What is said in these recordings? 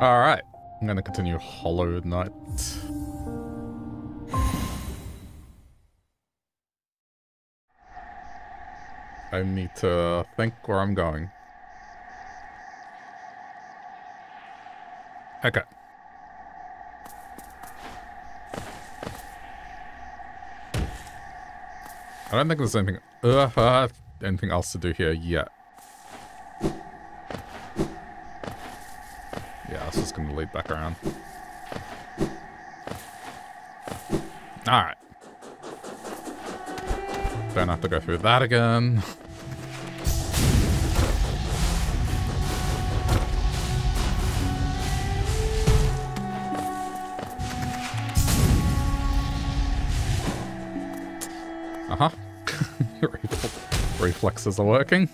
Alright. I'm gonna continue Hollow Knight. I need to think where I'm going. Okay. I don't think there's anything, uh, anything else to do here yet. It's gonna lead back around. Alright. Don't have to go through that again. Uh-huh. Reflexes are working.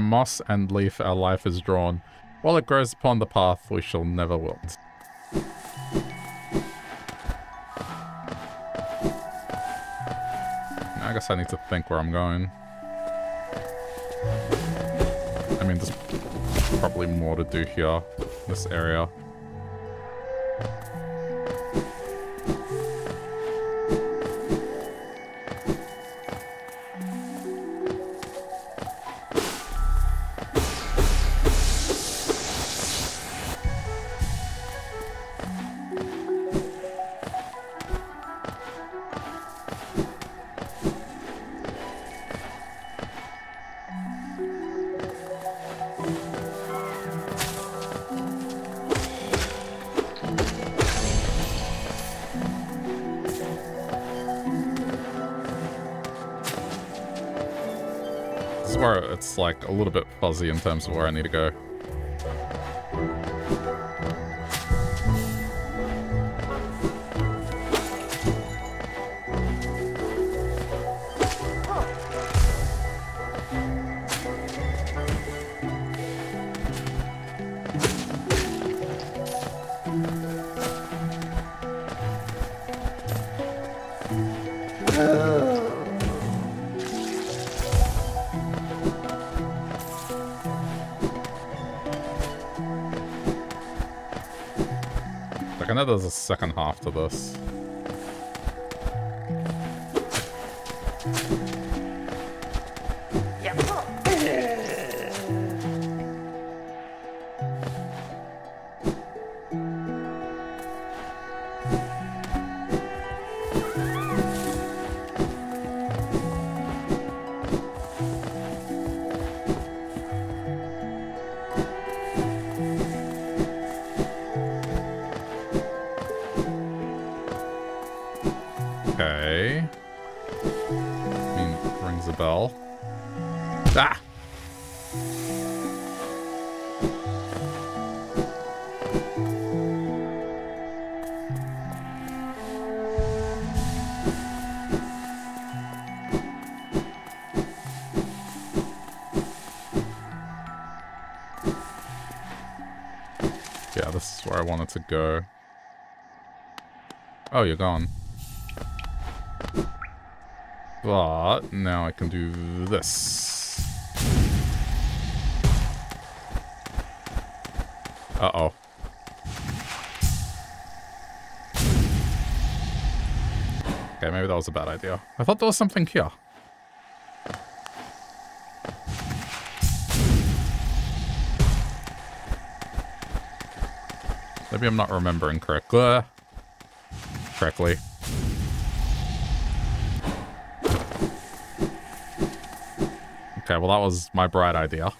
From moss and leaf our life is drawn. While it grows upon the path, we shall never wilt. I guess I need to think where I'm going. I mean, there's probably more to do here, this area. A little bit fuzzy in terms of where I need to go. Second half to this. To go. Oh, you're gone. But now I can do this. Uh-oh. Okay, maybe that was a bad idea. I thought there was something here. Maybe I'm not remembering correctly. Uh, correctly. Okay, well that was my bright idea.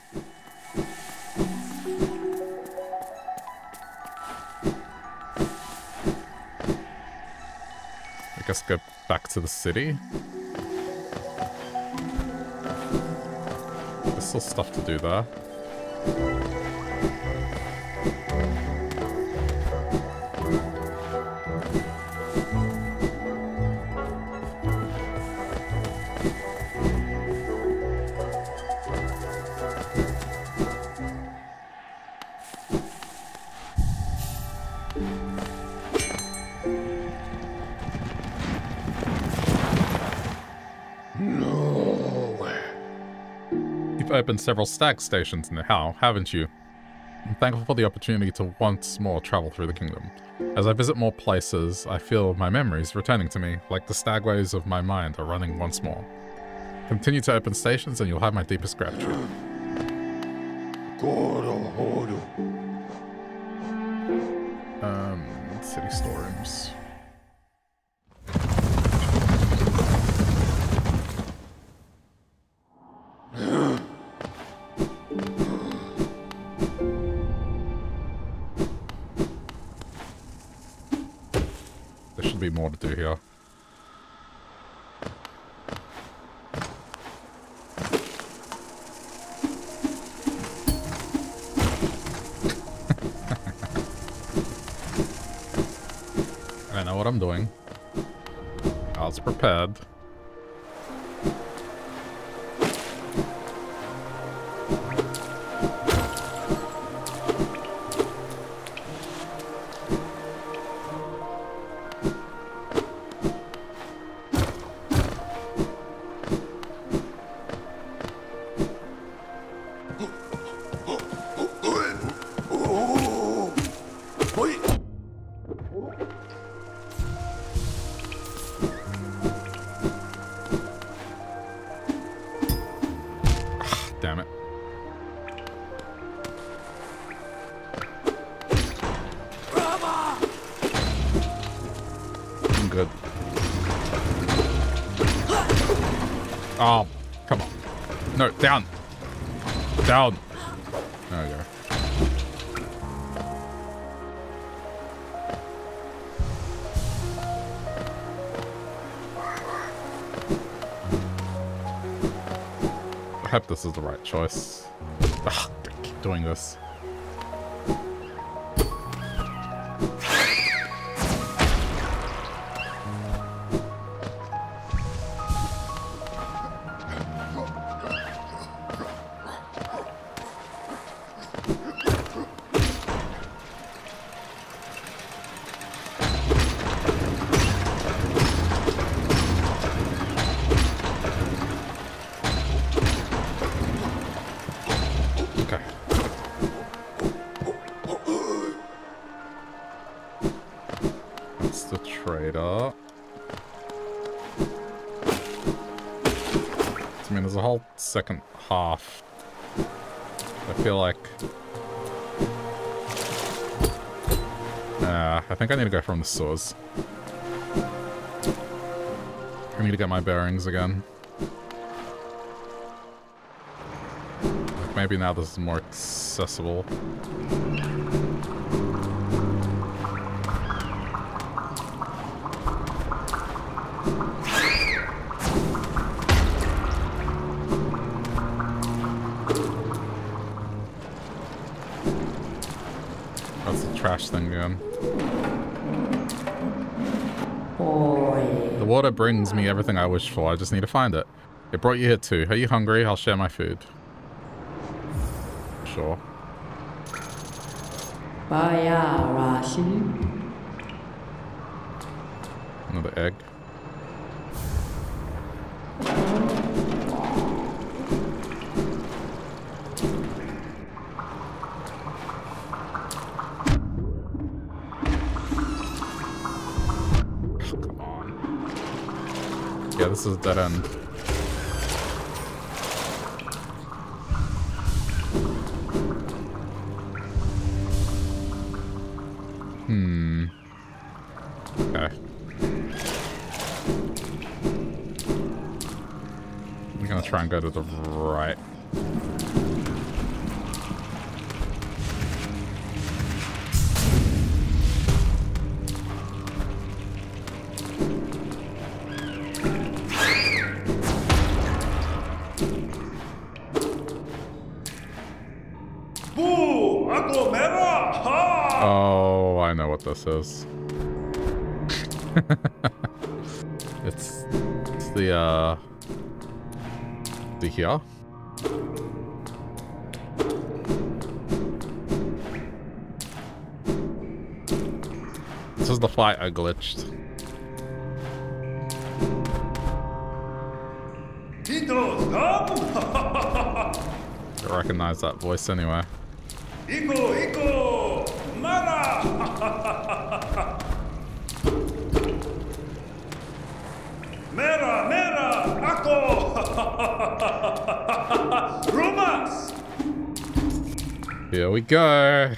I guess go back to the city. There's still stuff to do there. You've opened several stag stations now, haven't you? I'm thankful for the opportunity to once more travel through the kingdom. As I visit more places, I feel my memories returning to me, like the stagways of my mind are running once more. Continue to open stations and you'll have my deepest gratitude. Um, city storerooms. Do here. I know what I'm doing. I was prepared. Choice. Ugh, keep doing this. Second half. I feel like... Uh, I think I need to go from the source. I need to get my bearings again. Maybe now this is more accessible. The water brings me everything I wish for. I just need to find it. It brought you here too. Are you hungry? I'll share my food. Sure. On. Yeah, this is a dead end. Hmm. Okay. I'm gonna try and go to the this. it's, it's the, uh... The here. This is the fight I glitched. I recognize that voice anyway. Ico. Eagle. Here we go.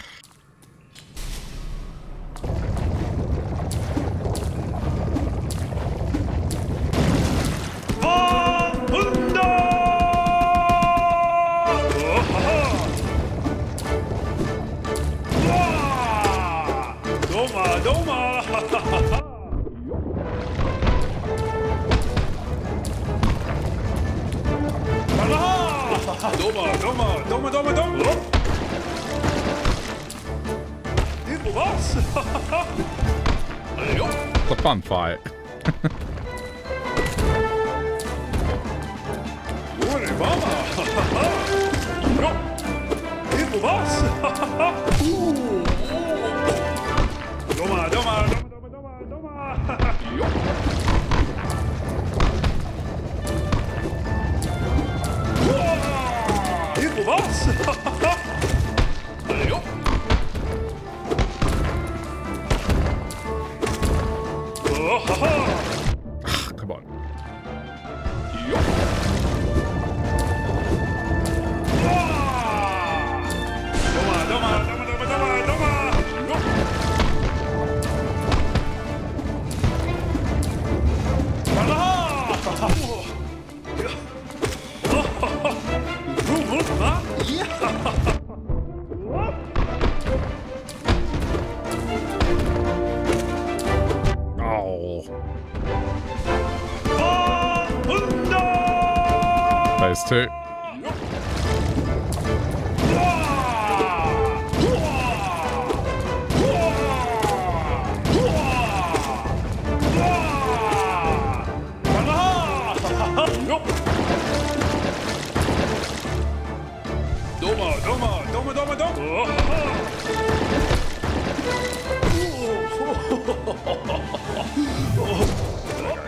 too.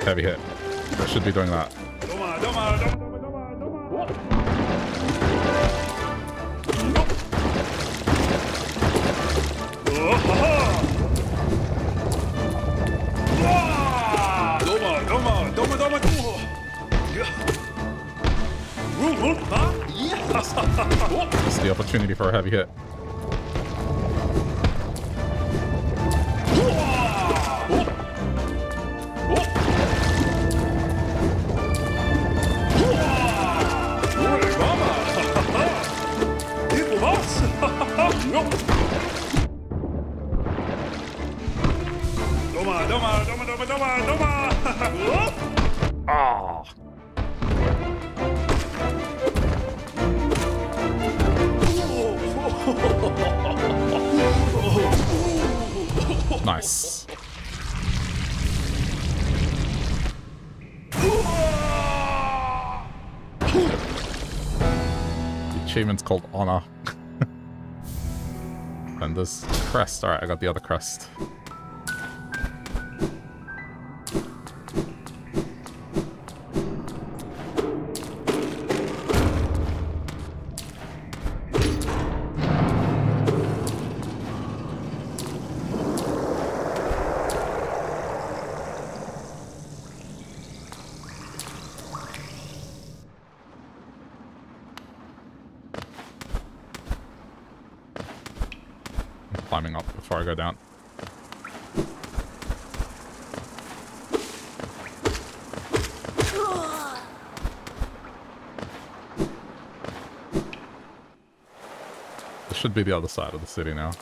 Heavy hit. I should be doing that. have you hit. called honor. and this crest. Alright, I got the other crest. be the other side of the city now.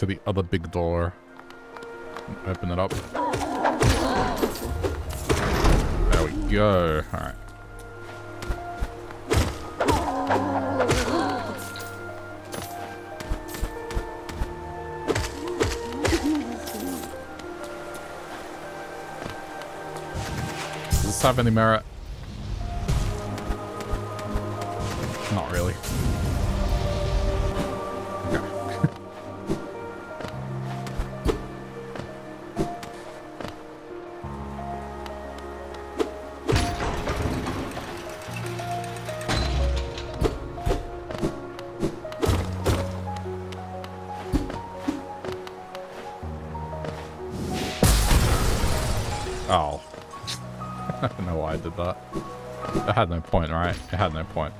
to the other big door. Open it up. There we go. Alright. Does this have any merit? Not really. Point, right? It had no point.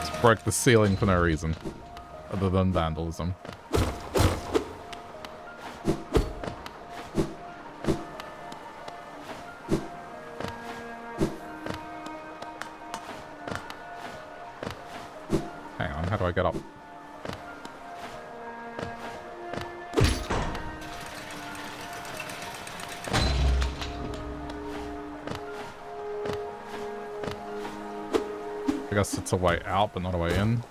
Just broke the ceiling for no reason. Other than vandalism. A way out, but not a way in.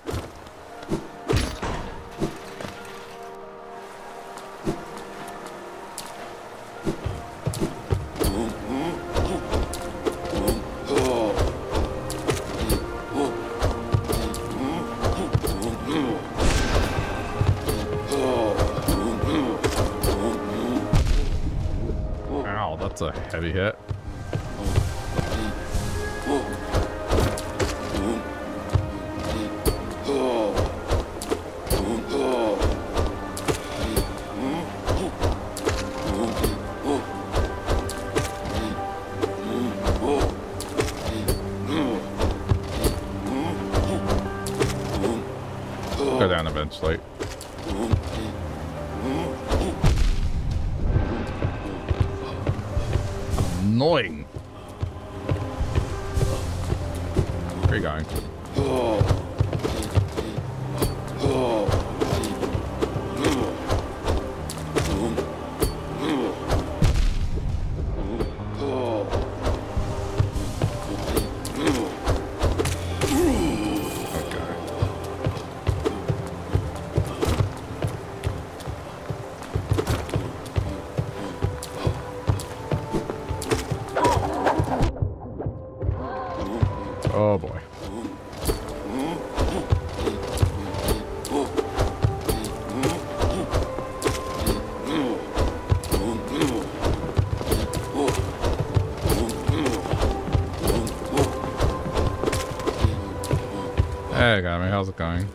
How's it going?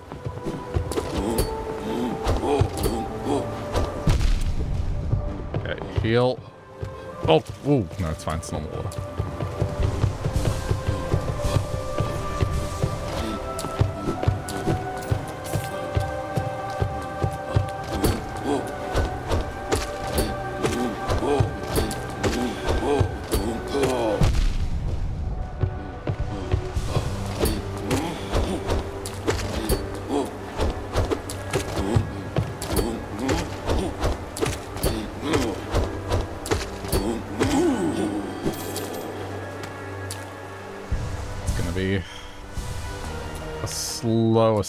Okay, heal. Oh, ooh, no, it's fine. It's normal water.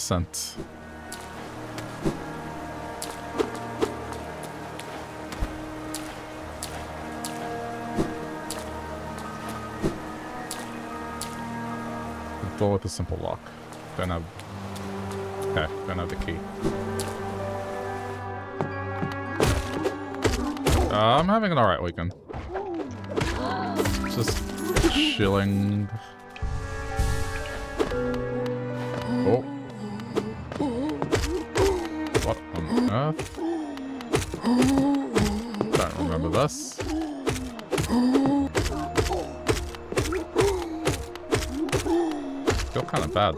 Slow. Door with a simple lock. Don't have. Okay, don't have the key. Uh, I'm having an alright weekend. Just chilling.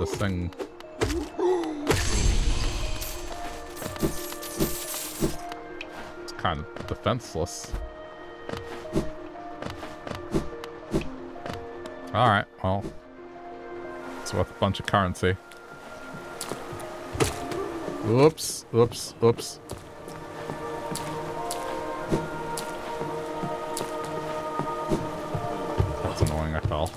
This thing. It's kind of defenseless. Alright, well. It's worth a bunch of currency. Oops, oops, oops. That's annoying, I fell.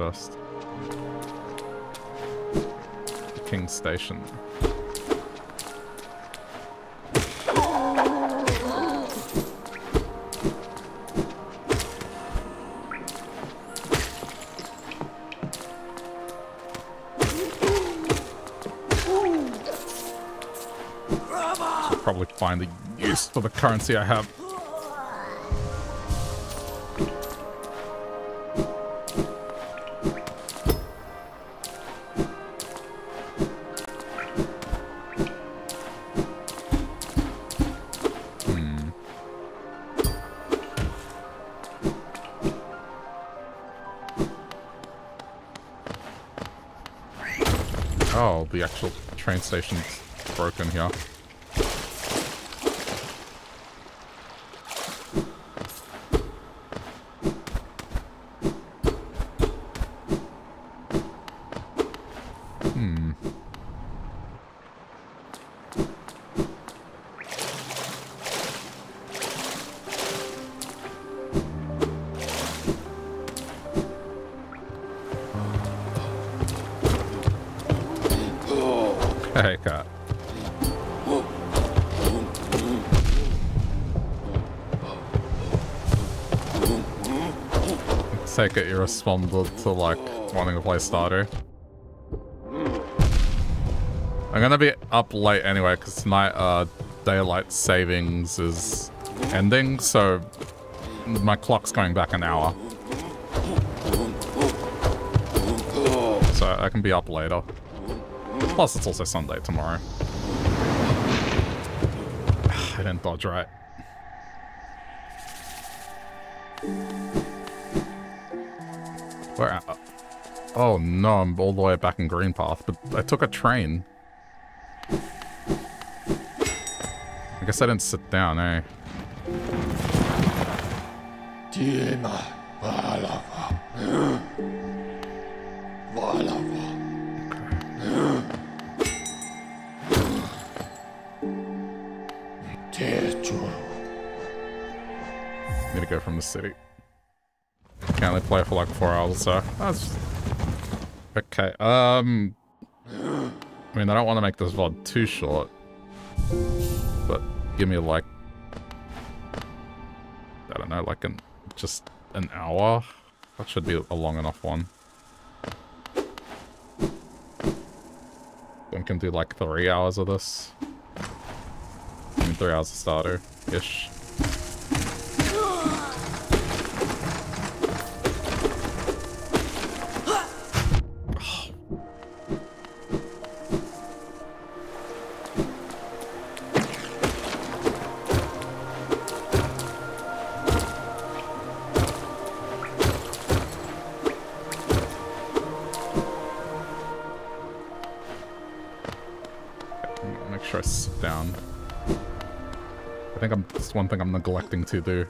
First. King Station. Should probably find the use for the currency I have. Train station's broken here. Responded to, like, wanting to play starter. I'm gonna be up late anyway, because tonight, uh, daylight savings is ending, so my clock's going back an hour. So I can be up later. Plus, it's also Sunday tomorrow. I didn't dodge right. No, I'm all the way back in Greenpath, but I took a train. I guess I didn't sit down, eh? Tiema Valava. Valava. Teachuru. Need to go from the city. Can only play for like four hours so. That's okay. Um, I mean, I don't want to make this VOD too short, but give me like I don't know, like an just an hour. That should be a long enough one. We can do like three hours of this. I mean, three hours of starter thing to do.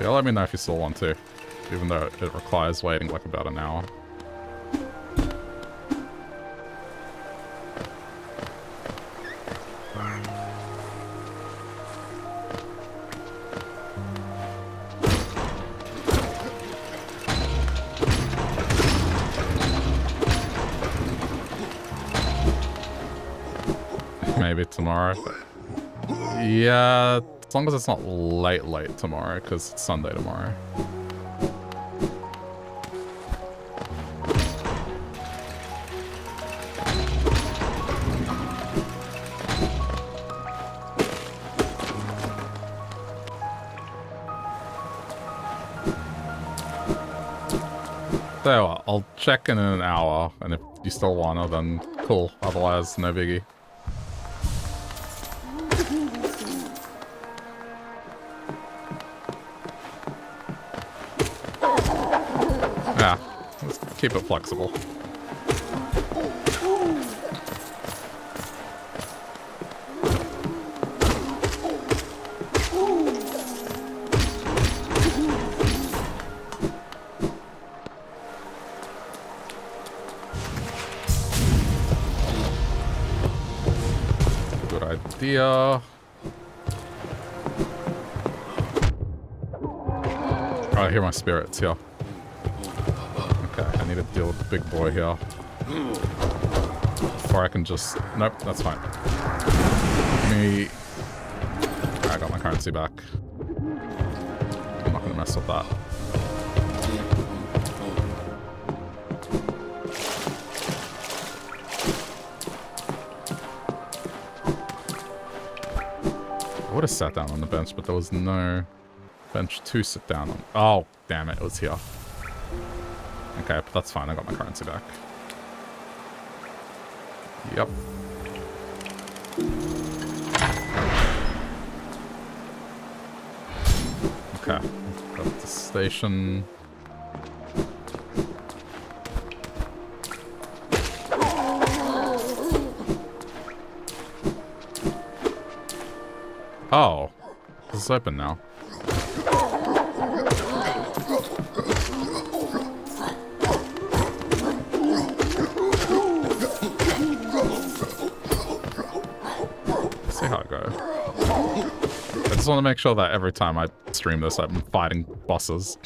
Yeah, let me know if you still want to, even though it requires waiting like about an hour. long as it's not late, late tomorrow, because it's Sunday tomorrow. So I'll check in an hour, and if you still wanna, then cool. Otherwise, no biggie. Keep it flexible. Good idea. I hear my spirits, yeah. Deal with the big boy here. Or I can just... Nope, that's fine. Me... I got my currency back. I'm not gonna mess with that. I would have sat down on the bench, but there was no bench to sit down on. Oh, damn it, it was here. Okay, but that's fine. I got my currency back. Yep. Okay. Got the station. Oh. This is open now. Just want to make sure that every time I stream this, I'm fighting bosses.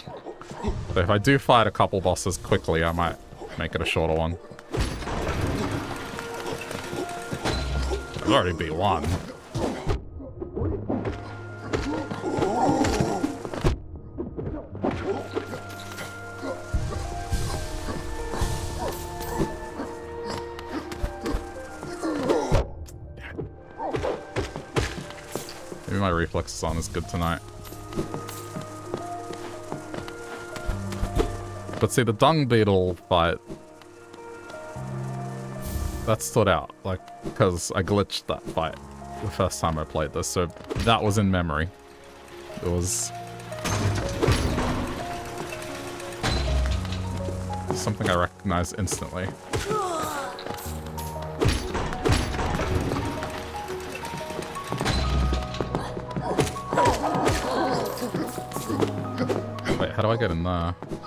If I do fight a couple bosses quickly, I might make it a shorter one. I've already beat one. Aren't as good tonight. But see, the dung beetle fight... That stood out, like, because I glitched that fight the first time I played this, so that was in memory. It was... Something I recognized instantly. Wait, how do I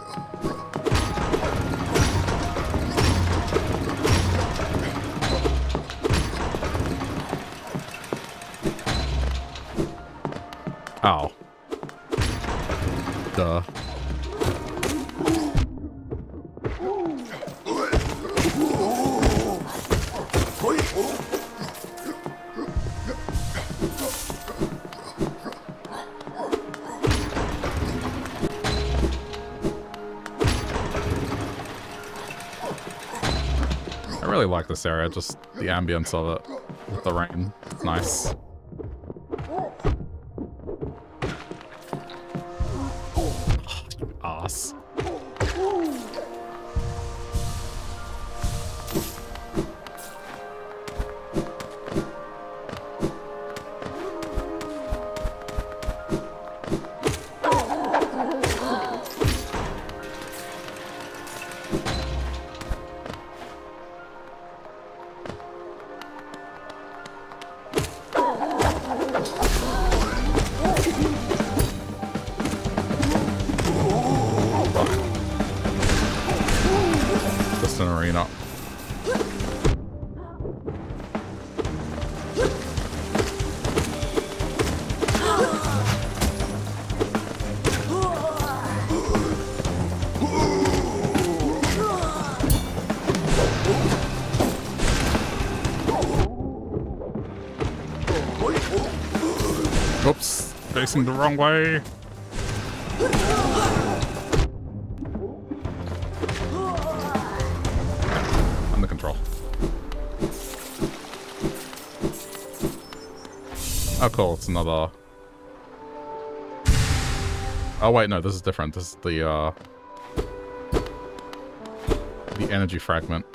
this area, just the ambience of it with the rain. It's nice. Facing the wrong way. Under control. Oh, cool. It's another... Oh, wait, no. This is different. This is the, uh... the energy fragment.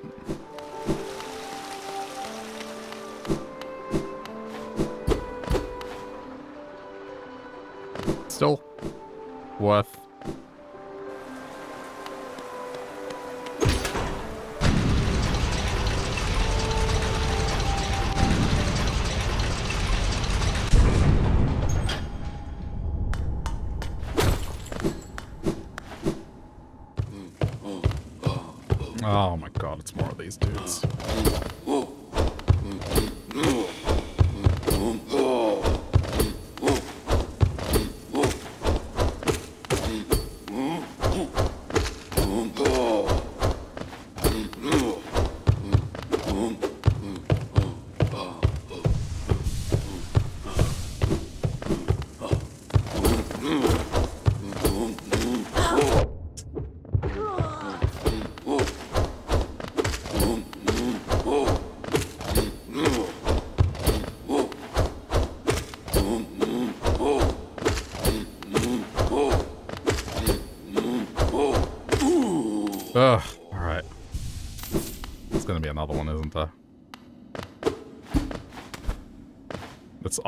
Worth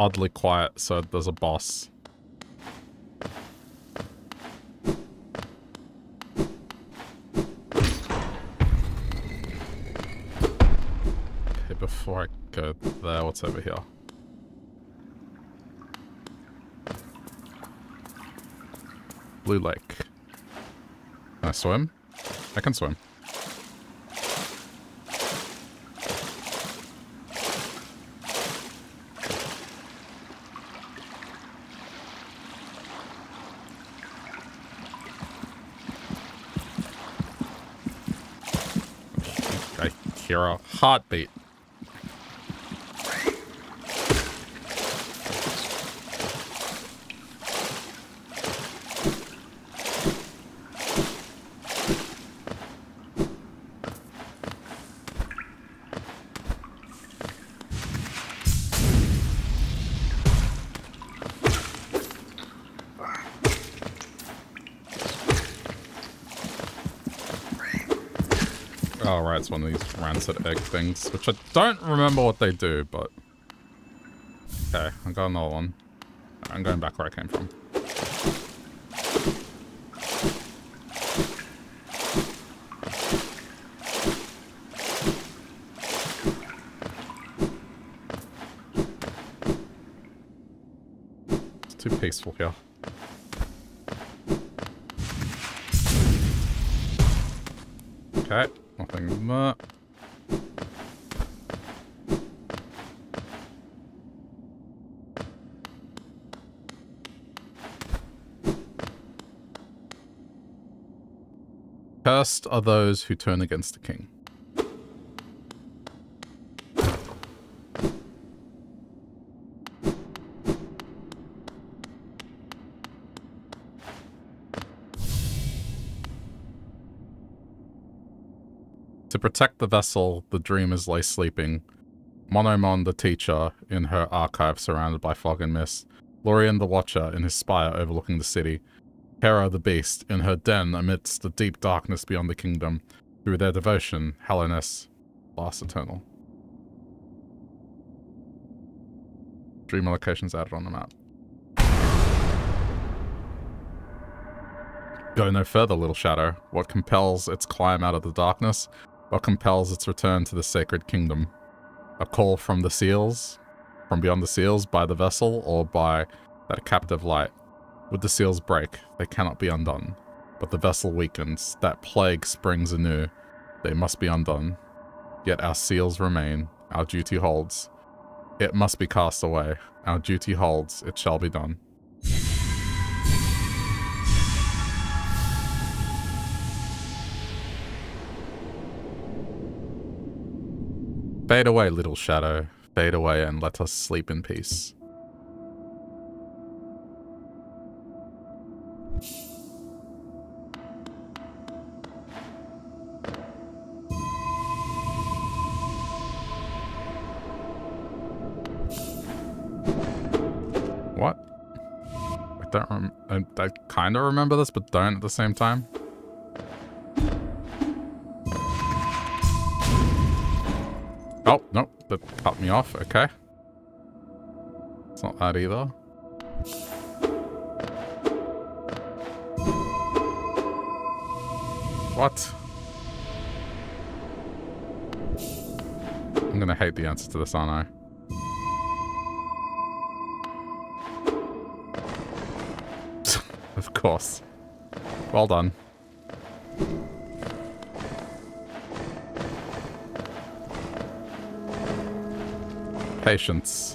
oddly quiet, so there's a boss. Okay, before I go there, what's over here? Blue Lake. Can I swim? I can swim. I hear a heartbeat. One of these rancid egg things, which I don't remember what they do, but... Okay, I got another one. I'm going back where I came from. It's too peaceful here. Okay, nothing there. Cursed are those who turn against the king. Protect the vessel, the dreamers lay sleeping. Monomon, the teacher, in her archive surrounded by fog and mist. Lurien, the watcher, in his spire overlooking the city. Herrah, the beast, in her den amidst the deep darkness beyond the kingdom. Through their devotion, Hallownest lasts eternal. Dreamer locations added on the map. Go no further, little shadow. What compels its climb out of the darkness? What compels its return to the sacred kingdom? A call from the seals? From beyond the seals by the vessel or by that captive light? Would the seals break, they cannot be undone. But the vessel weakens, that plague springs anew. They must be undone. Yet our seals remain, our duty holds. It must be cast away. Our duty holds, it shall be done. Fade away, little shadow. Fade away and let us sleep in peace. What? I don't I, I kind of remember this, but don't at the same time. Oh, nope, that cut me off. Okay. It's not that either. What? I'm gonna hate the answer to this, aren't I? of course. Well done. Patience.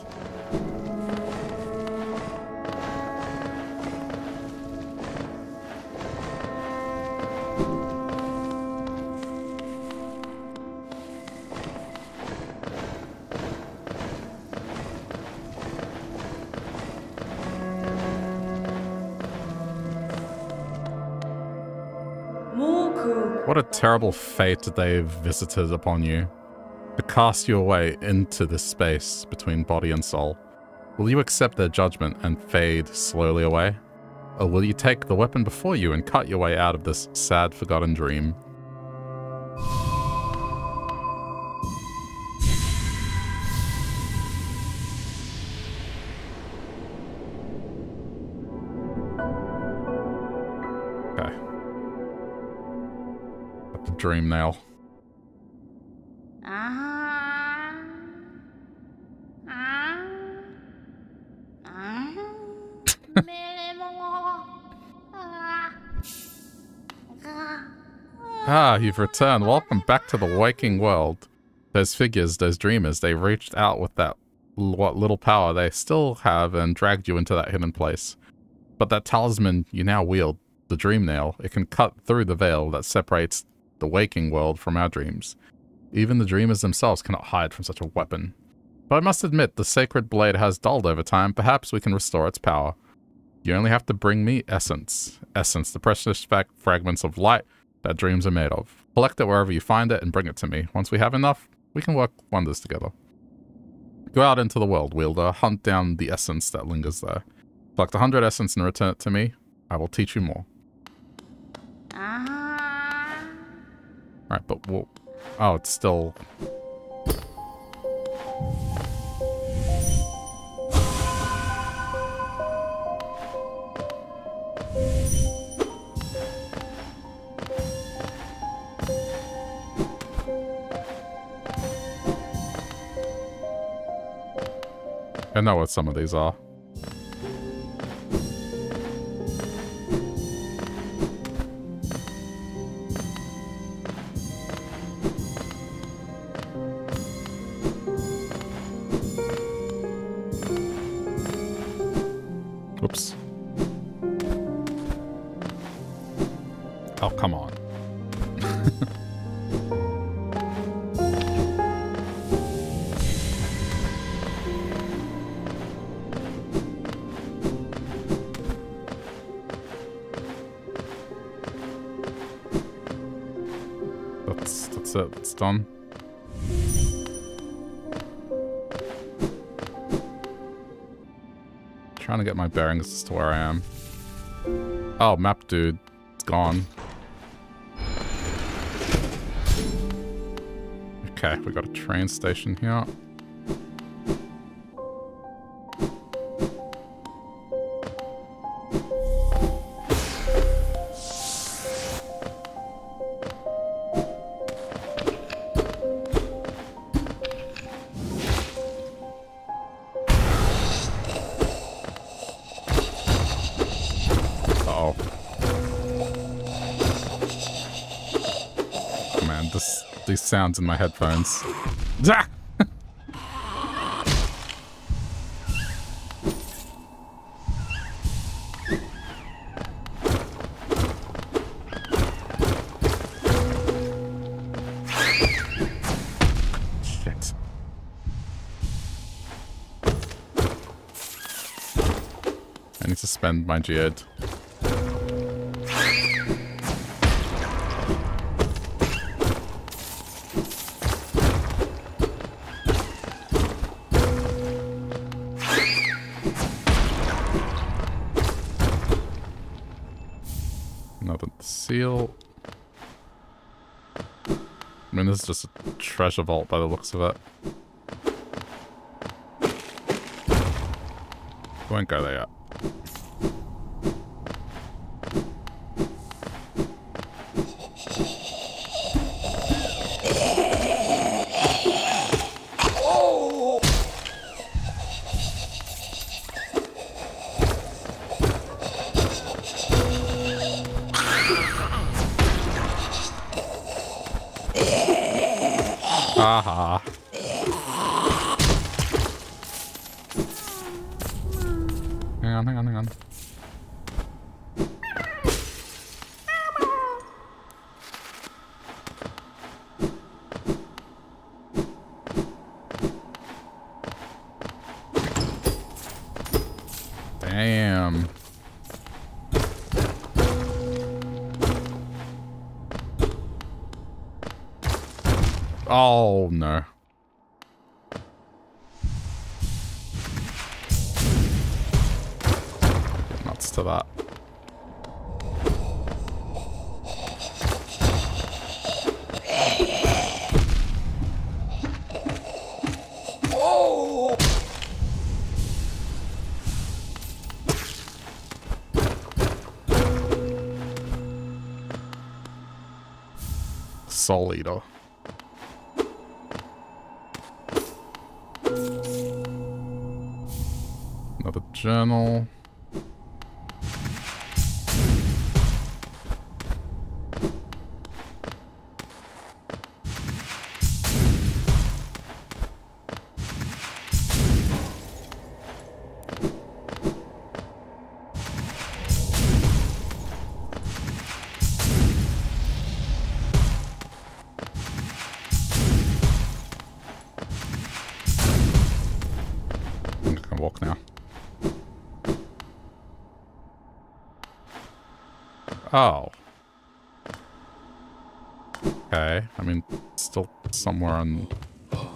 What a terrible fate they've visited upon you. Cast you away into this space between body and soul. Will you accept their judgment and fade slowly away? Or will you take the weapon before you and cut your way out of this sad, forgotten dream? Okay. Got the dream nail. Ah, you've returned. Welcome back to the waking world. Those figures, those dreamers, they reached out with that what little power they still have and dragged you into that hidden place. But that talisman you now wield, the dream nail, it can cut through the veil that separates the waking world from our dreams. Even the dreamers themselves cannot hide from such a weapon. But I must admit, the sacred blade has dulled over time. Perhaps we can restore its power. You only have to bring me essence. Essence, the precious fragments of light that dreams are made of. Collect it wherever you find it and bring it to me. Once we have enough, we can work wonders together. Go out into the world, Wielder. Hunt down the essence that lingers there. Collect a hundred essence and return it to me. I will teach you more. Uh-huh. Alright, but we'll... Oh, it's still... I know what some of these are. Trying to get my bearings as to where I am. Oh, map dude. It's gone. Okay, we got a train station here. These sounds in my headphones. Ah! Shit. I need to spend my geode. Just a treasure vault by the looks of it. Won't go there yet. Oh. Okay, I mean, still somewhere on...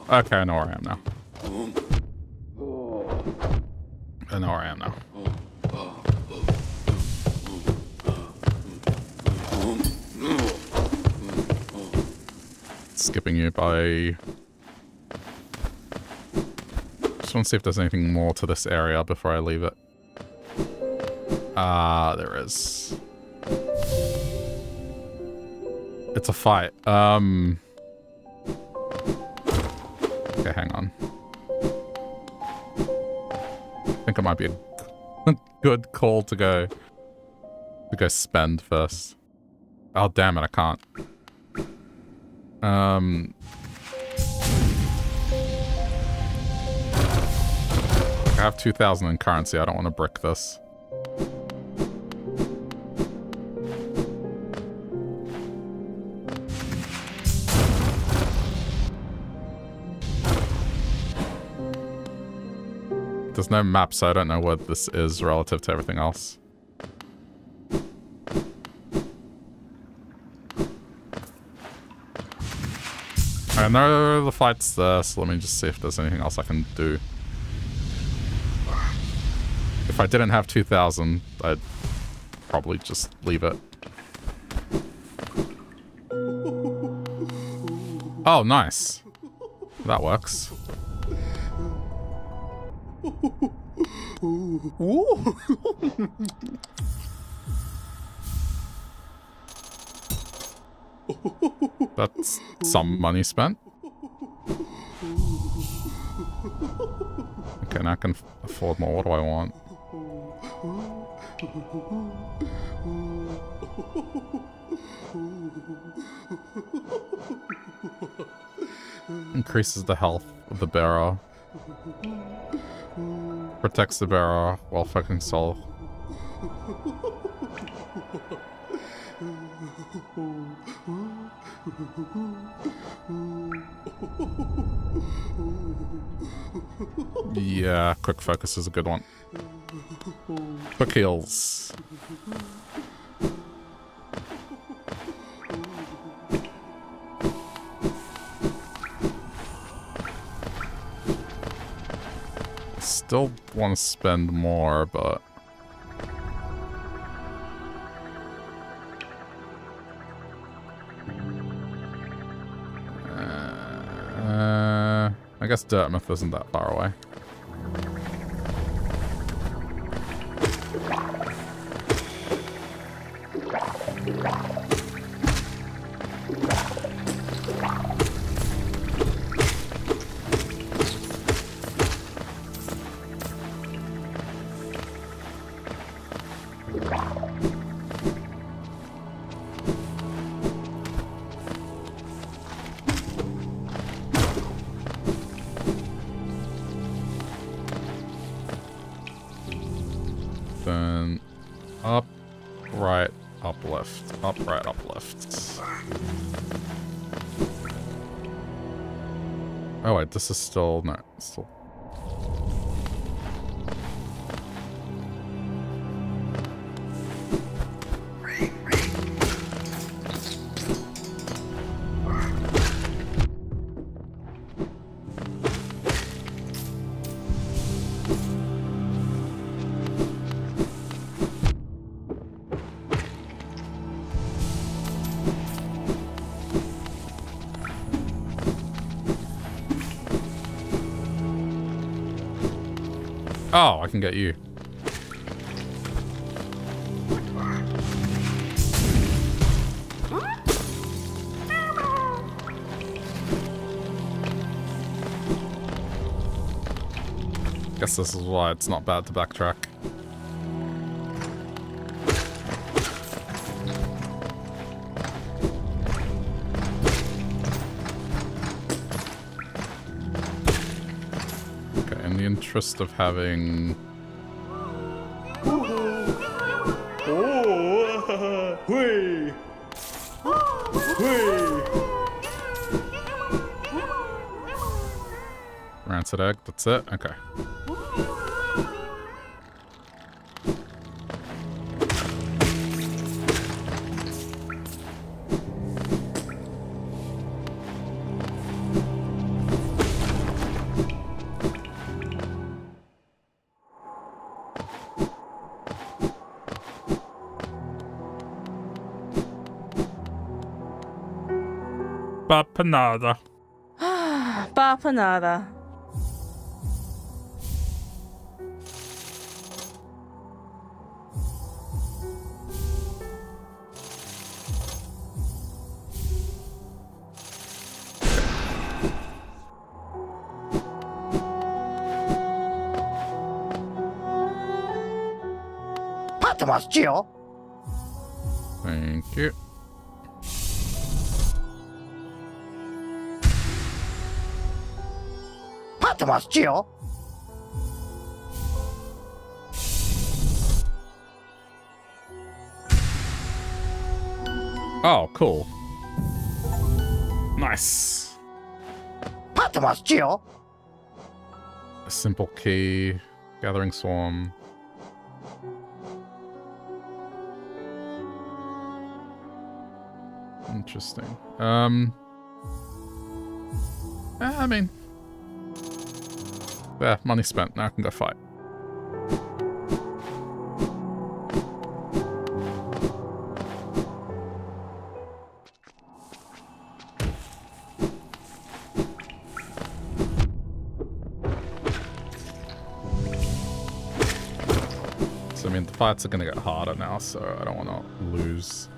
Okay, I know where I am now. I know where I am now. Skipping you by... Just want to see if there's anything more to this area before I leave it. Ah, there is. A fight. Um. Okay, hang on. I think it might be a good call to go to go spend first. Oh damn it, I can't. Um. I have 2,000 in currency. I don't want to brick this. There's no map, so I don't know what this is relative to everything else. I know the fight's there, so let me just see if there's anything else I can do. If I didn't have 2,000, I'd probably just leave it. Oh, nice. That works. That's some money spent. Okay, now I can afford more. What do I want? Increases the health of the bearer. Protects the bearer while fucking soul. Yeah, quick focus is a good one. Quick heals. still want to spend more, but... Uh, I guess Dirtmouth isn't that far away. This is still, no, still. Can get you. Guess this is why it's not bad to backtrack. Interest of having... Rancid egg, that's it? Okay. Bapanada. Bapanada. Patrz, Cio! Oh, cool. Nice. A simple key. Gathering swarm. Interesting. Um. I mean. Yeah, money spent. Now I can go fight. So, I mean, the fights are going to get harder now, so I don't want to lose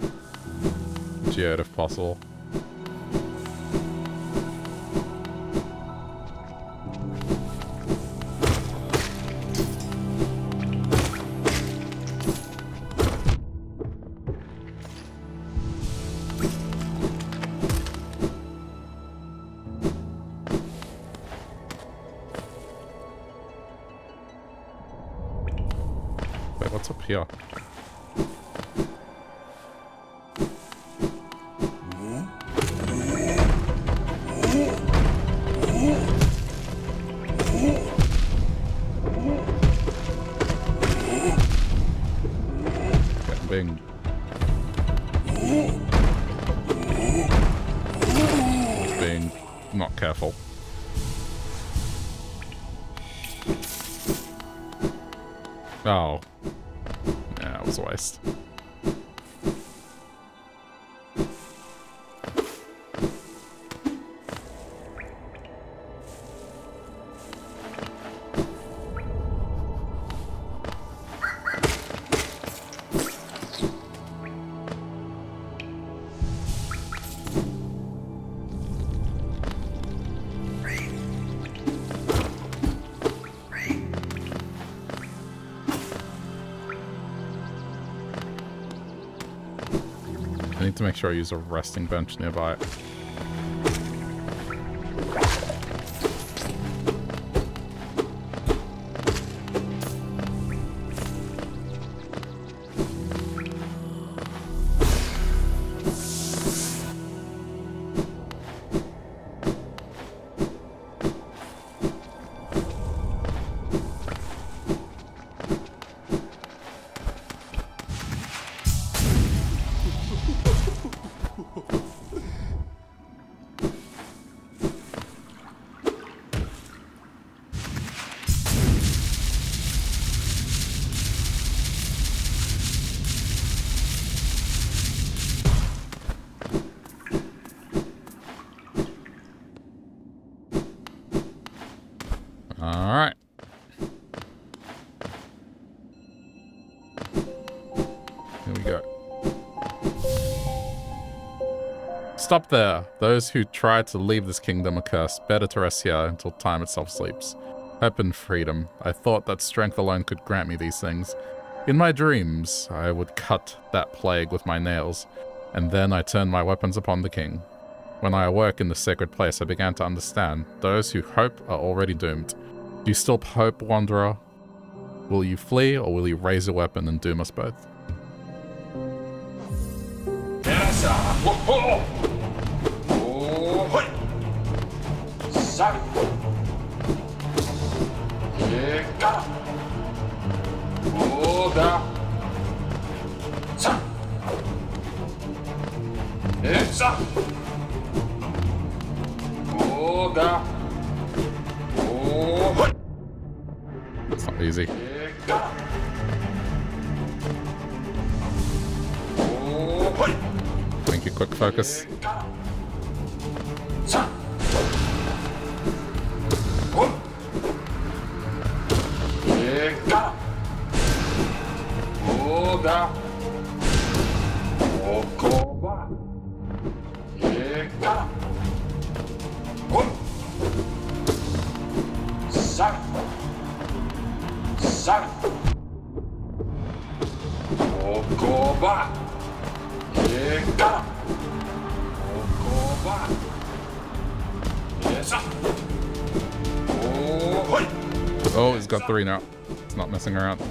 Geode if possible. What's up? To make sure I use a resting bench nearby. Stop there. Those who try to leave this kingdom are cursed. Better to rest here until time itself sleeps. Hope and freedom. I thought that strength alone could grant me these things. In my dreams, I would cut that plague with my nails, and then I turned my weapons upon the king. When I awoke in the sacred place, I began to understand. Those who hope are already doomed. Do you still hope, Wanderer? Will you flee, or will you raise a weapon and doom us both? Oh, oh, oh. That's not easy. Thank you, quick focus. Three now. It's not messing around.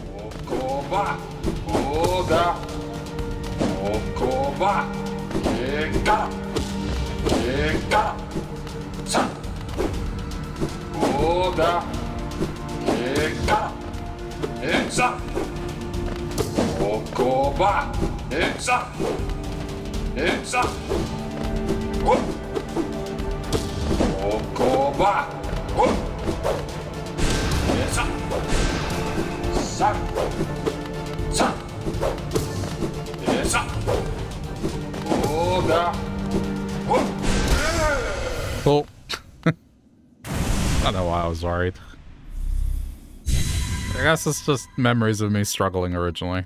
Guess it's just memories of me struggling originally.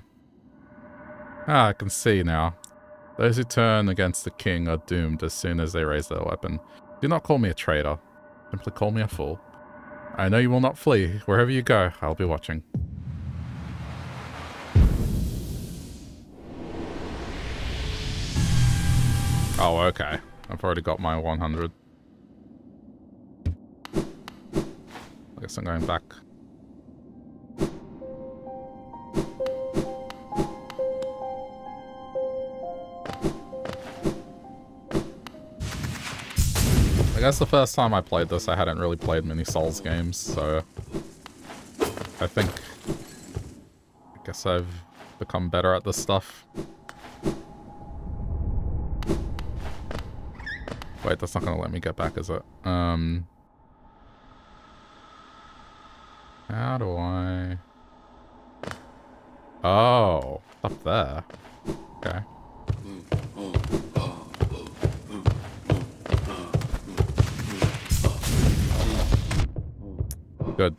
Ah, I can see now. Those who turn against the king are doomed as soon as they raise their weapon. Do not call me a traitor. Simply call me a fool. I know you will not flee. Wherever you go, I'll be watching. Oh, okay. I've already got my 100. I guess I'm going back. Guess the first time I played this, I hadn't really played many Souls games, so... I think... I guess I've become better at this stuff. Wait, that's not gonna let me get back, is it? Um... How do I... Oh, up there. Okay. Good.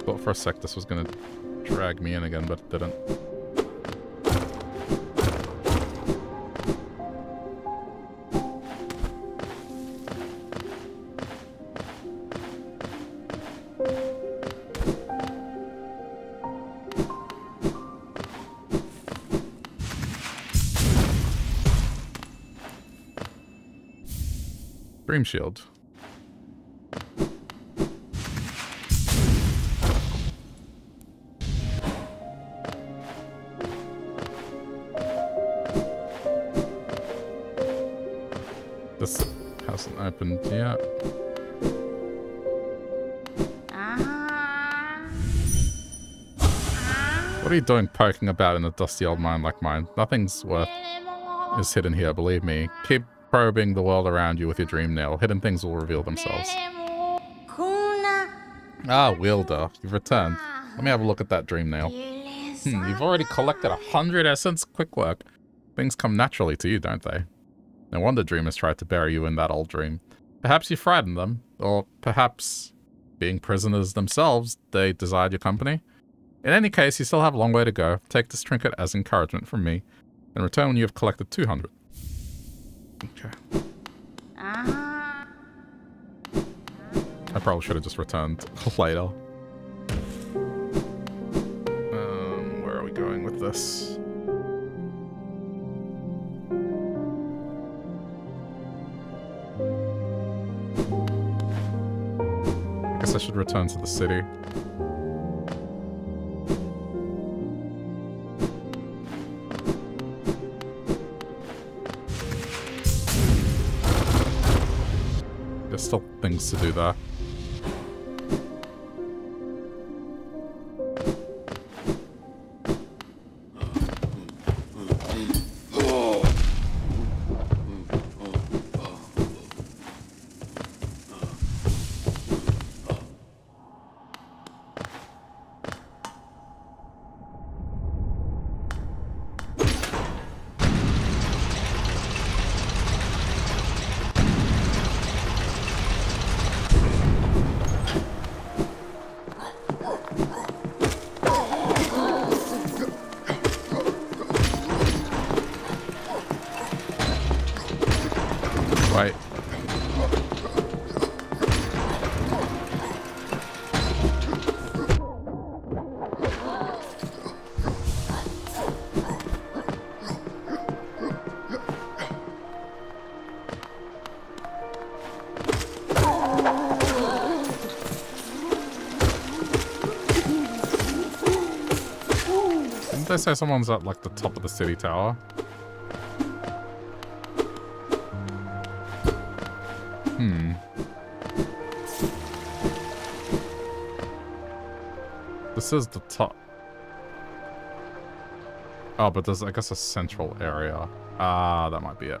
Thought for a sec this was gonna drag me in again, but it didn't. Shield. This hasn't opened yet. What are you doing poking about in a dusty old mine like mine? Nothing's worth is hidden here, believe me. Keep probing the world around you with your dream nail. Hidden things will reveal themselves. Ah, Wielder, you've returned. Let me have a look at that dream nail. Hmm, you've already collected a hundred essence. Quick work. Things come naturally to you, don't they? No wonder dreamers tried to bury you in that old dream. Perhaps you frightened them, or perhaps, being prisoners themselves, they desired your company. In any case, you still have a long way to go. Take this trinket as encouragement from me, and return when you have collected 200. Okay. I probably should have just returned later. Um, where are we going with this? I guess I should return to the city. Things to do there. Say someone's at like the top of the city tower? Hmm. This is the top. Oh, but there's, I guess, a central area. Ah, that might be it.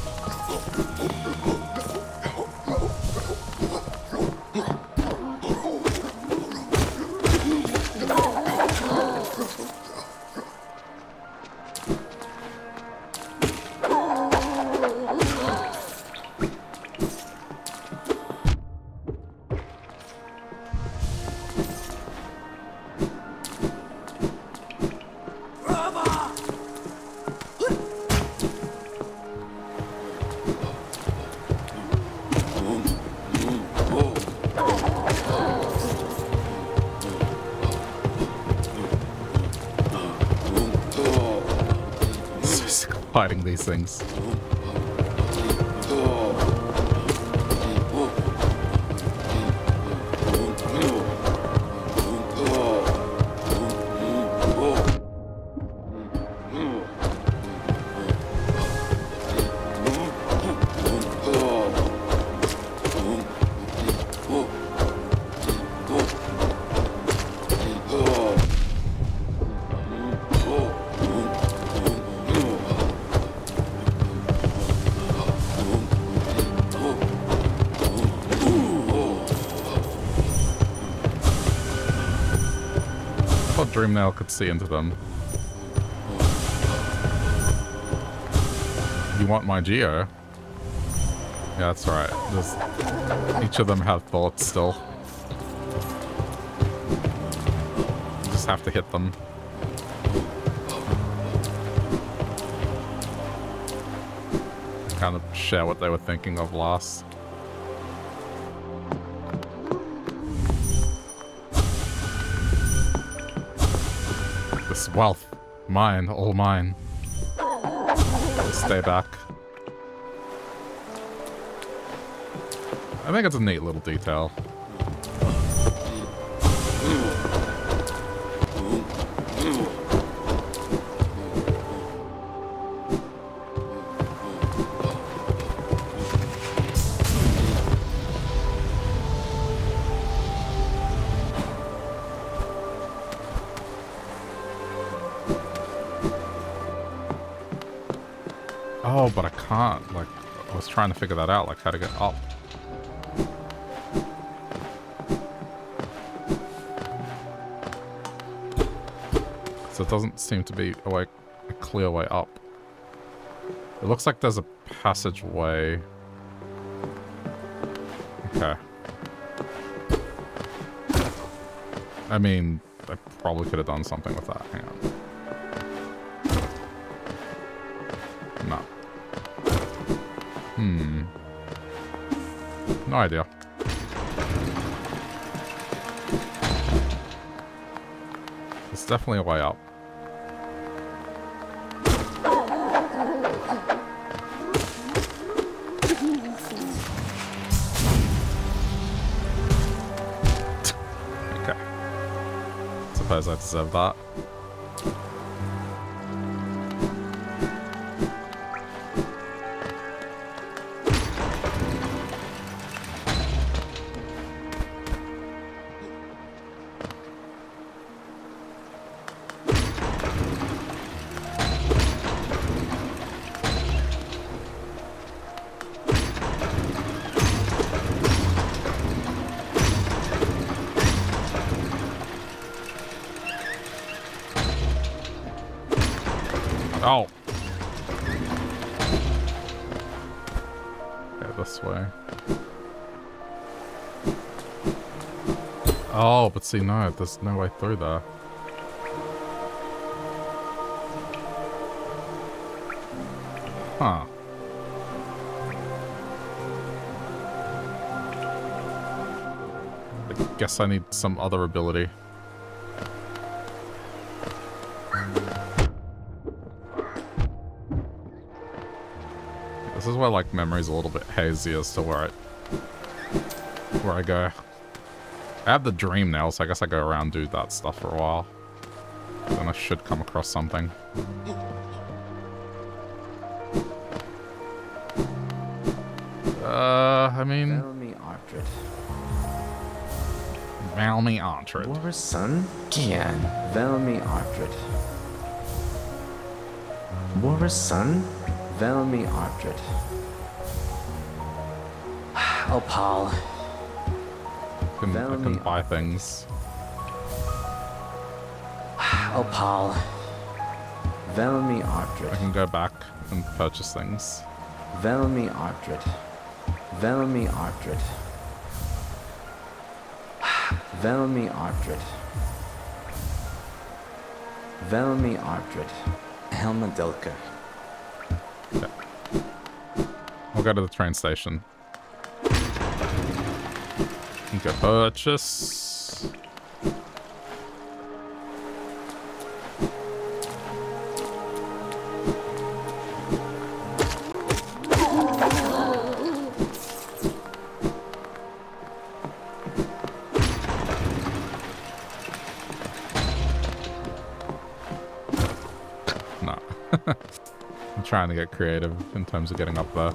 fighting these things. I could see into them. You want my geo? Yeah, that's right. There's, each of them have thoughts still. You just have to hit them. Kind of share what they were thinking of last. Wealth. Mine, all mine. Stay back. I think it's a neat little detail. Trying to figure that out, like how to get oh. up. So it doesn't seem to be a, way, a clear way up. It looks like there's a passageway. Okay. I mean, I probably could have done something with that. Hang on. No idea. It's definitely a way up. okay. Suppose I deserve that. No, there's no way through there. Huh. I guess I need some other ability. This is where like memory's a little bit hazy as to where I where I go. I have the dream now, so I guess I go around do that stuff for a while. Then I should come across something. Uh, I mean, Velmi Artred. Valmy. War's son? Gian. Velmi Artred. War's son? Velmi Artred. Oh, Paul. Can, I can buy things. Oh, Paul. Velmi I can go back and purchase things. Velmi Artred. Velmi Artred. Velmi Artred. Velmi Artred. Helma Dilka. We'll go to the train station. And Go purchase. No. I'm trying to get creative in terms of getting up there.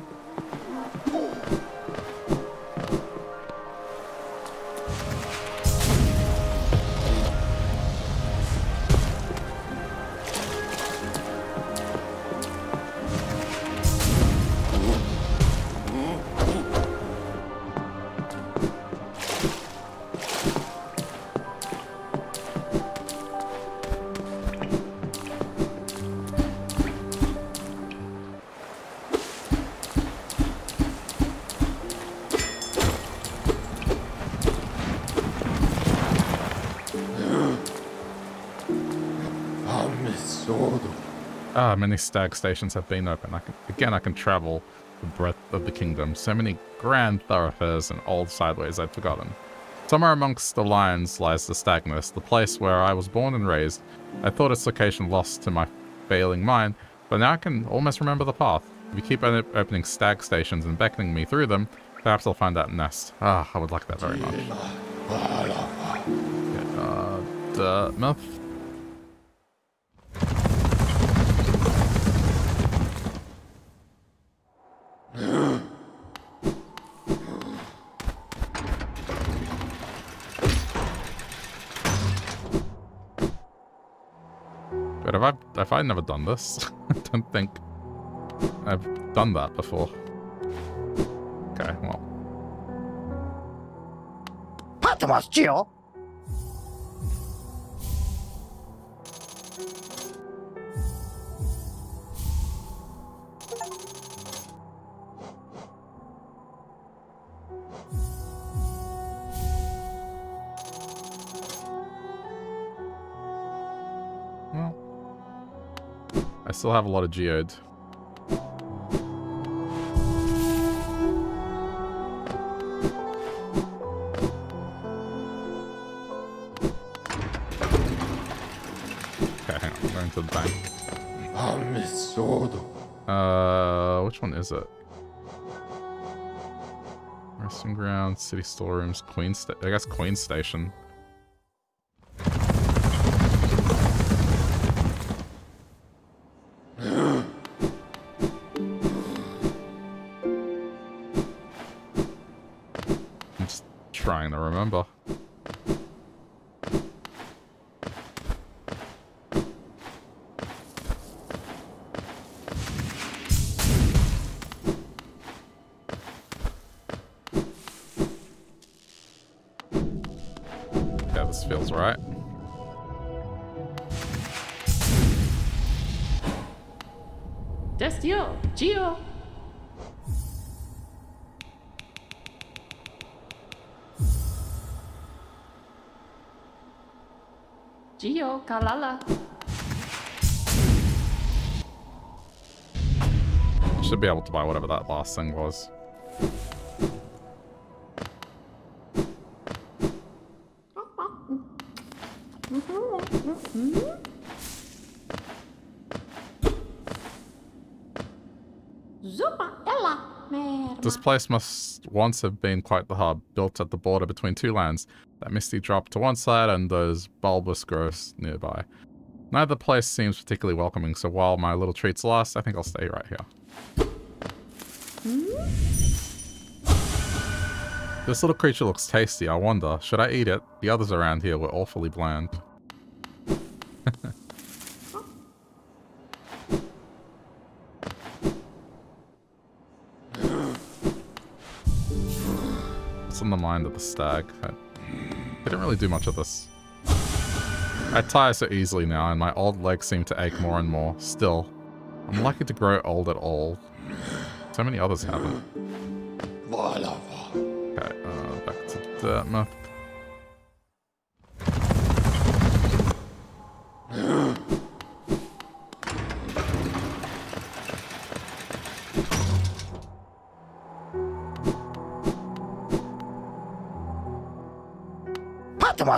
Many stag stations have been open. I can, again, I can travel the breadth of the kingdom. So many grand thoroughfares and old sideways I'd forgotten. Somewhere amongst the lions lies the Stag Nest, the place where I was born and raised. I thought its location lost to my failing mind, but now I can almost remember the path. If you keep opening stag stations and beckoning me through them, perhaps I'll find that nest. Ah, I would like that very much. Okay, uh, Dirtmouth. Have I, never done this? I don't think I've done that before. Okay, well. Patmos, Gio! Still have a lot of geodes. Okay, hang on. Going to the bank. Uh, which one is it? Resting ground, city storerooms, Queen Sta- I guess Queen Station. Kalala. Should be able to buy whatever that last thing was. Zupa, ela, merda. This place must once have been quite the hub, built at the border between two lands. That misty drop to one side and those bulbous growths nearby. Neither place seems particularly welcoming, so while my little treats last, I think I'll stay right here. This little creature looks tasty, I wonder, should I eat it? The others around here were awfully bland. What's on the mind of the stag? I, didn't really do much of this. I tire so easily now, and my old legs seem to ache more and more. Still, I'm lucky to grow old at all. So many others haven't. Okay, uh, back to Dirtmouth.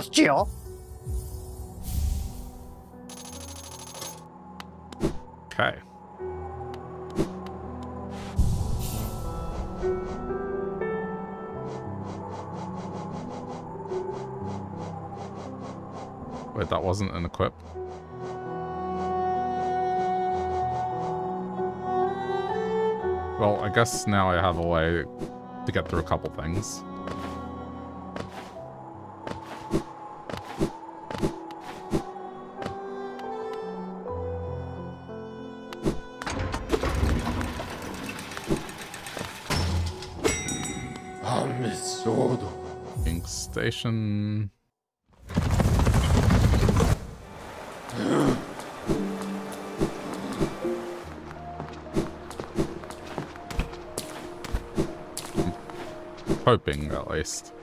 Patmos, Gio! Okay. Wait, that wasn't an equip? Well, I guess now I have a way to get through a couple things. Ink Hoping, at least.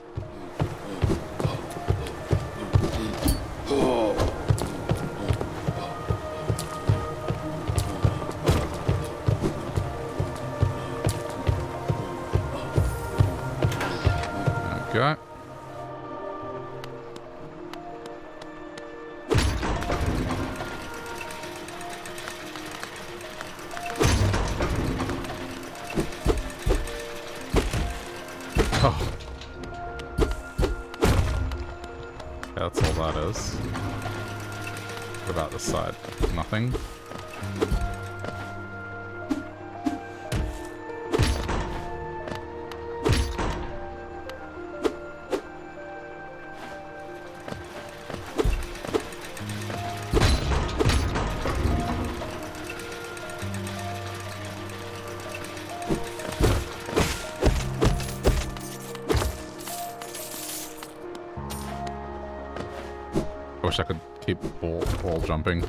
Ball, ball jumping.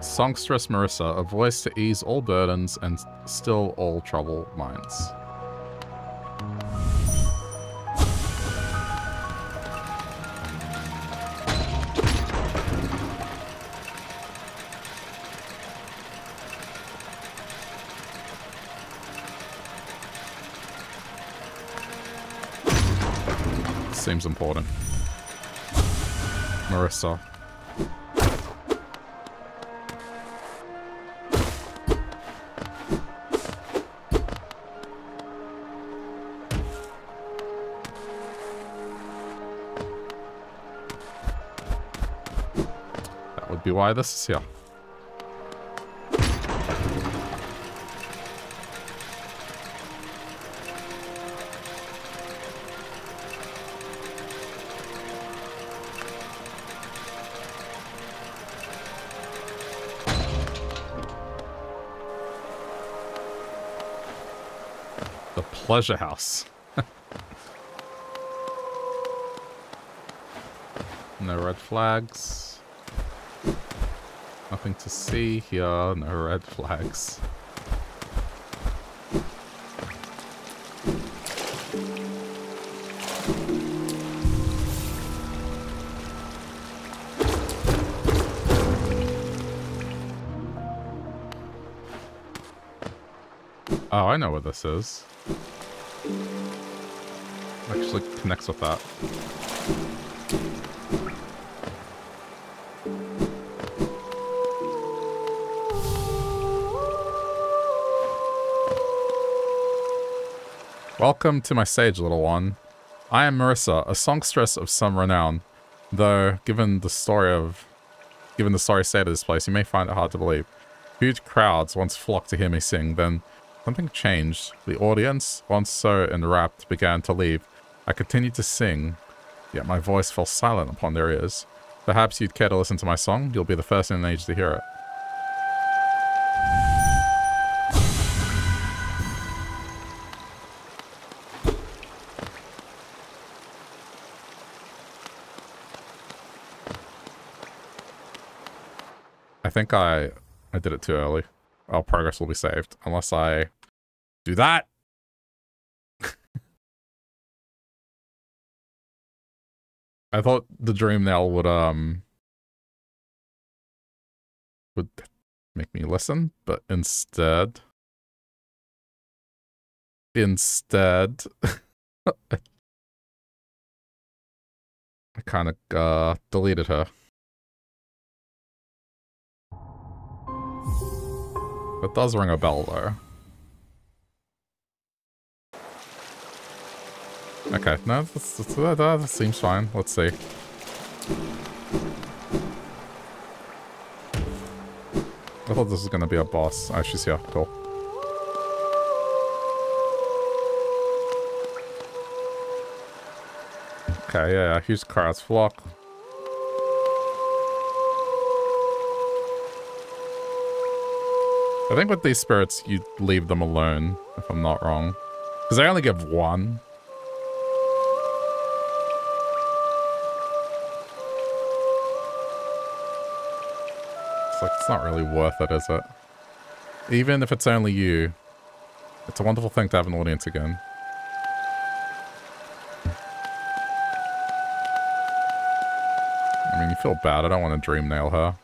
Songstress Marissa, a voice to ease all burdens and still all trouble minds. Important. Marissa. That would be why this is here. Pleasure house. no red flags. Nothing to see here. No red flags. Oh, I know what this is. Connects with that. Welcome to my stage, little one. I am Marissa, a songstress of some renown. Though, given the story of, given the sorry state of this place, you may find it hard to believe. Huge crowds once flocked to hear me sing, then something changed. The audience, once so enwrapped, began to leave. I continued to sing, yet my voice fell silent upon their ears. Perhaps you'd care to listen to my song? You'll be the first in an age to hear it. I think I I did it too early. Our progress will be saved unless I do that. I thought the dream nail would um would make me listen, but instead instead I kind of uh deleted her. It does ring a bell, though. Okay, no, this, this, that, that seems fine. Let's see. I thought this was going to be a boss. Oh, she's here. Cool. Okay, yeah, yeah. Huge flock. I think with these spirits, you leave them alone, if I'm not wrong. Because I only give one. It's not really worth it, is it? Even if it's only you, it's a wonderful thing to have an audience again. I mean, you feel bad. I don't want to dream nail her.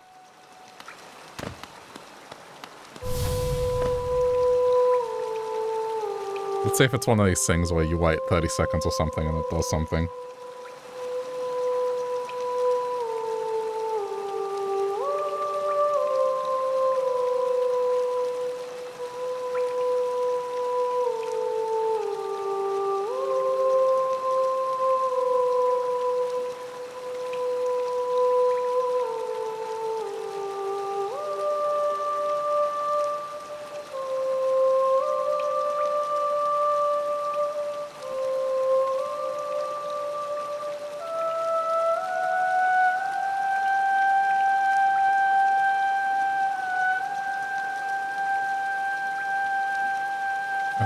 Let's see if it's one of these things where you wait 30 seconds or something and it does something.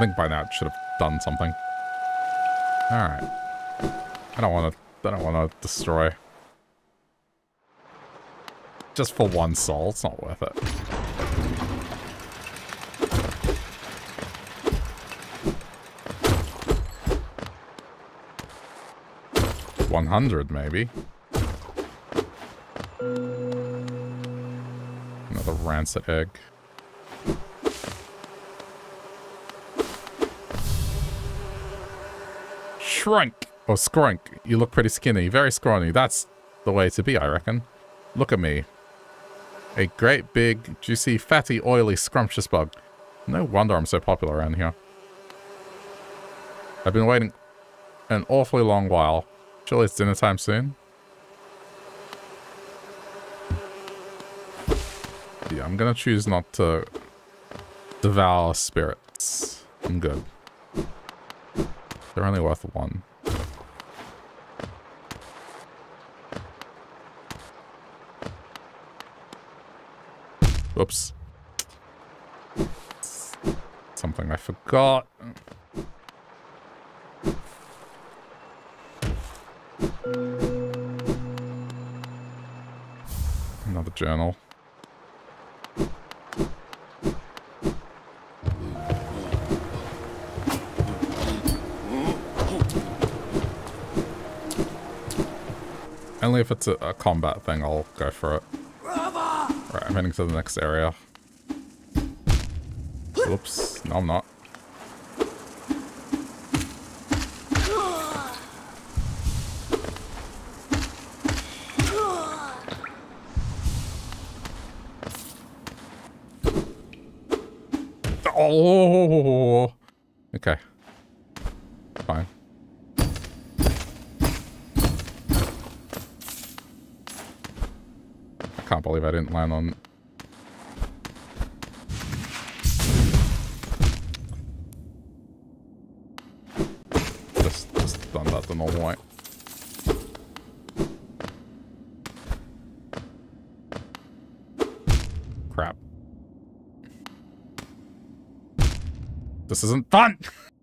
Think by now it should have done something. Alright. I don't want to... I don't want to destroy. Just for one soul, it's not worth it. One hundred, maybe. Another rancid egg. Shrunk or scrunk. You look pretty skinny, very scrawny. That's the way to be, I reckon. Look at me. A great big, juicy, fatty, oily, scrumptious bug. No wonder I'm so popular around here. I've been waiting an awfully long while. Surely it's dinner time soon. Yeah, I'm gonna choose not to devour spirits. I'm good. They're only worth one. Whoops. Something I forgot. Another journal. Only if it's a, a combat thing, I'll go for it. Right, I'm heading to the next area. Whoops. No, I'm not. Oh! Okay. Fine. I can't believe I didn't land on... Just, just done that the normal way. Crap. This isn't fun!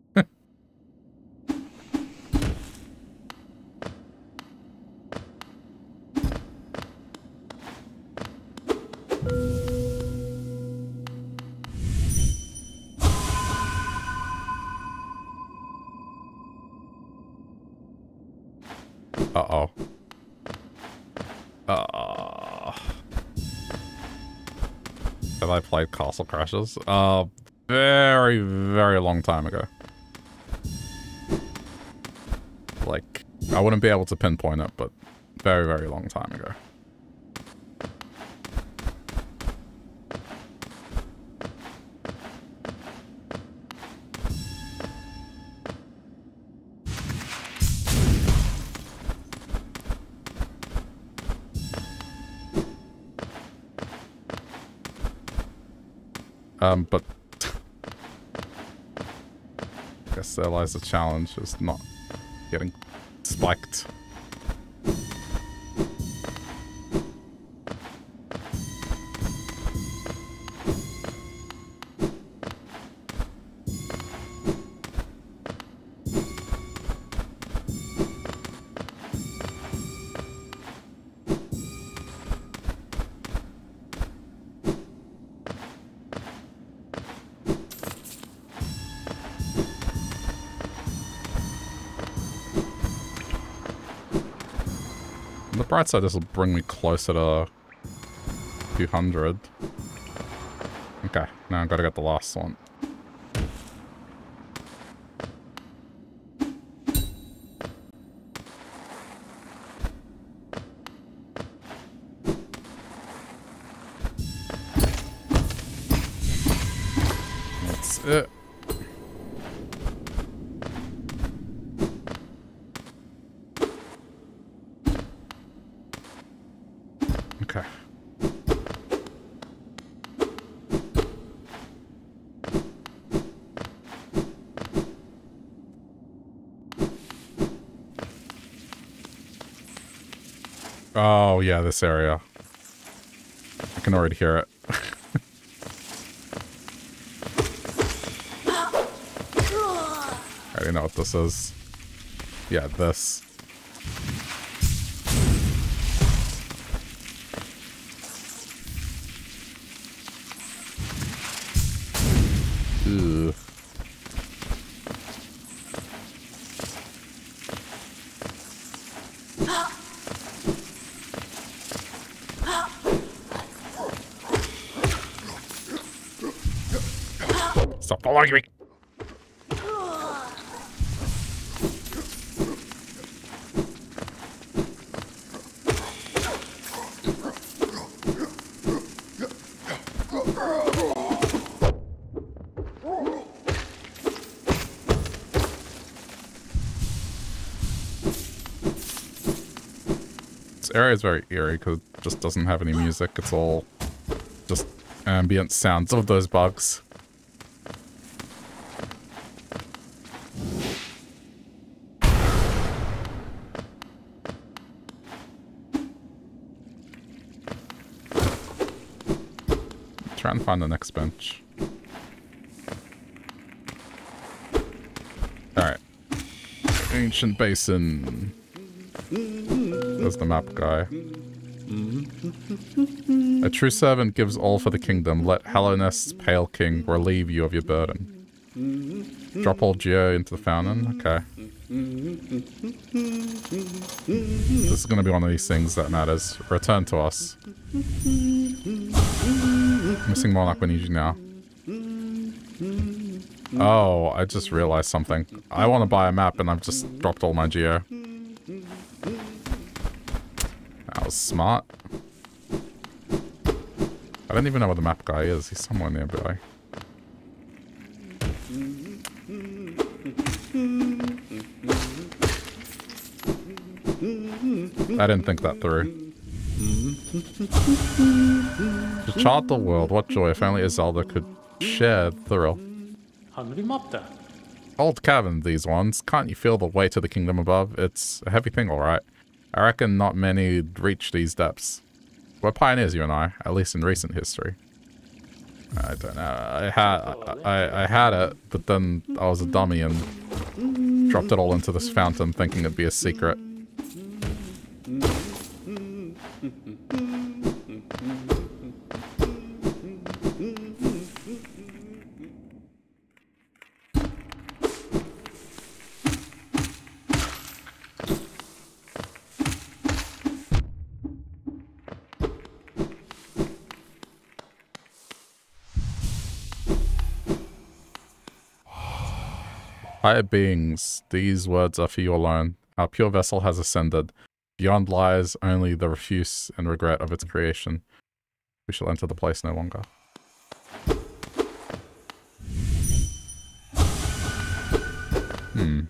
I played Castle Crashers? Uh, very, very long time ago. Like, I wouldn't be able to pinpoint it, but very, very long time ago. Um, but I guess there lies the challenge, is not getting spiked. Bright side, this will bring me closer to a few hundred. Okay, now I've got to get the last one. This area. I can already hear it. I already know what this is. Yeah, this. Area is very eerie because it just doesn't have any music. It's all just ambient sounds of those bugs. Try and find the next bench. Alright. Ancient Basin. The map guy. A true servant gives all for the kingdom. Let Hallownest's pale king relieve you of your burden. Drop all geo into the fountain. Okay. This is going to be one of these things that matters. Return to us. Missing Monarch, we need you now. Oh, I just realized something. I want to buy a map and I've just dropped all my geo. That was smart. I don't even know where the map guy is. He's somewhere nearby. I didn't think that through. To chart the world, what joy if only Iselda could share the thrill. Old cavern, these ones. Can't you feel the weight of the kingdom above? It's a heavy thing, alright. I reckon not many reach these depths. We're pioneers, you and I, at least in recent history. I don't know. I had I, I had it, but then I was a dummy and dropped it all into this fountain thinking it'd be a secret. Beings, these words are for you alone. Our pure vessel has ascended. Beyond lies only the refuse and regret of its creation. We shall enter the place no longer. Hmm.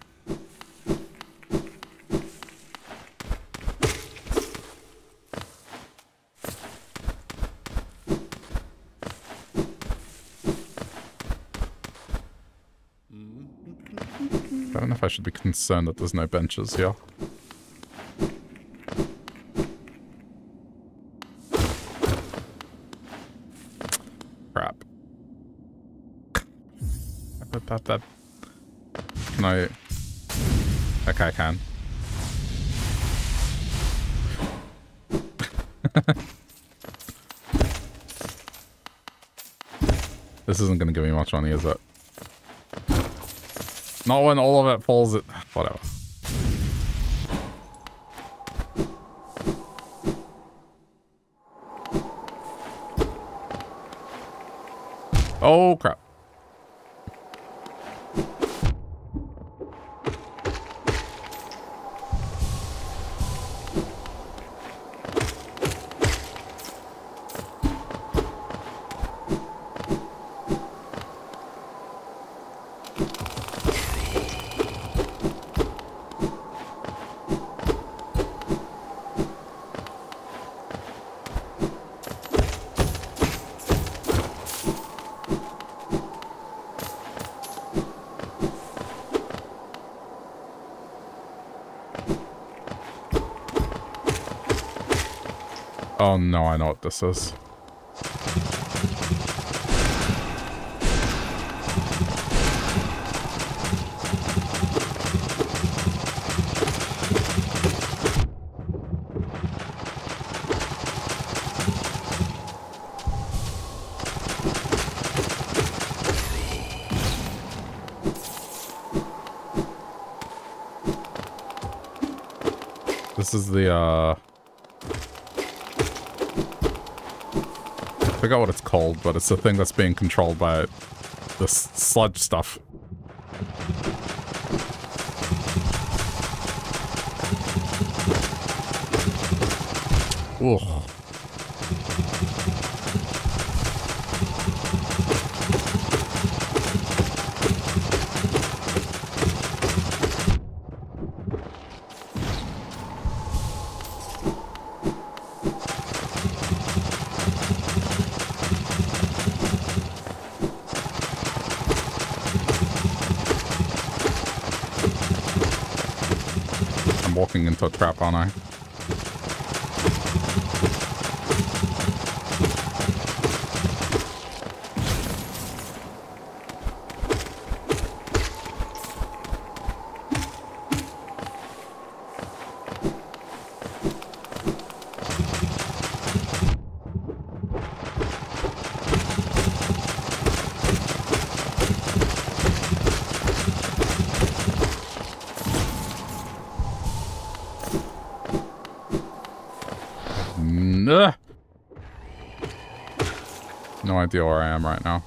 I should be concerned that there's no benches here. Crap. Can I... Okay, I can. this isn't going to give me much money, is it? Not when all of it falls at... Whatever. Oh, crap. Oh no, I know what this is. Forgot what it's called, but it's the thing that's being controlled by this sludge stuff. Ugh. A trap, aren't I? Nah. No idea where I am right now.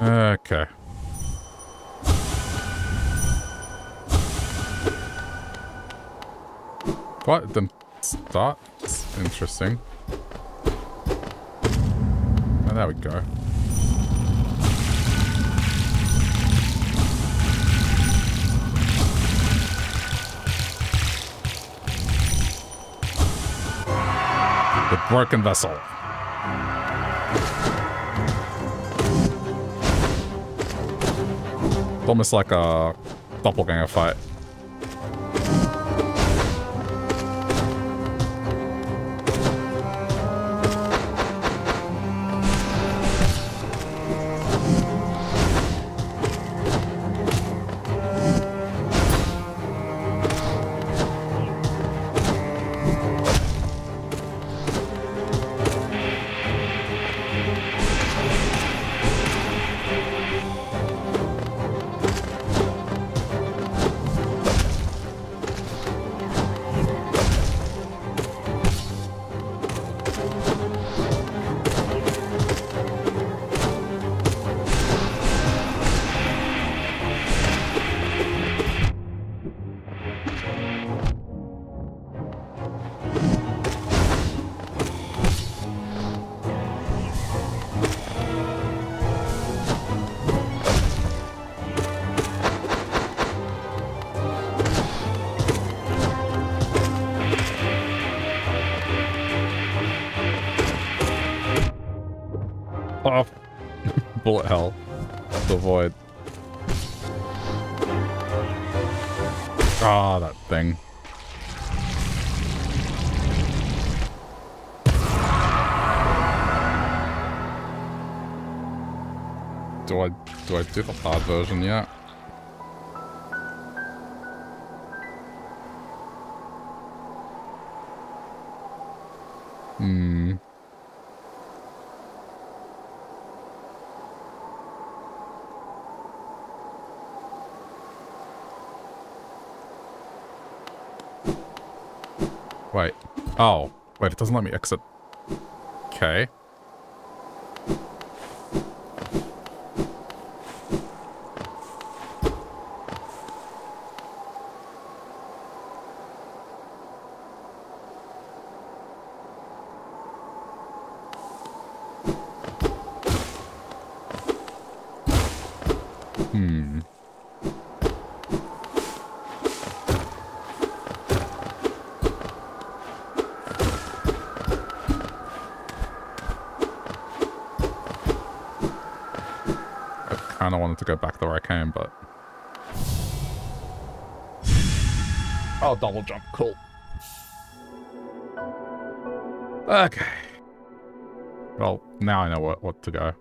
Okay. What? It didn't start? That's interesting. Oh, there we go. The broken vessel. Almost like a doppelganger fight. Bullet hell to avoid. Ah, that thing. Do I do I do the hard version yet? Doesn't let me exit. Okay. To go.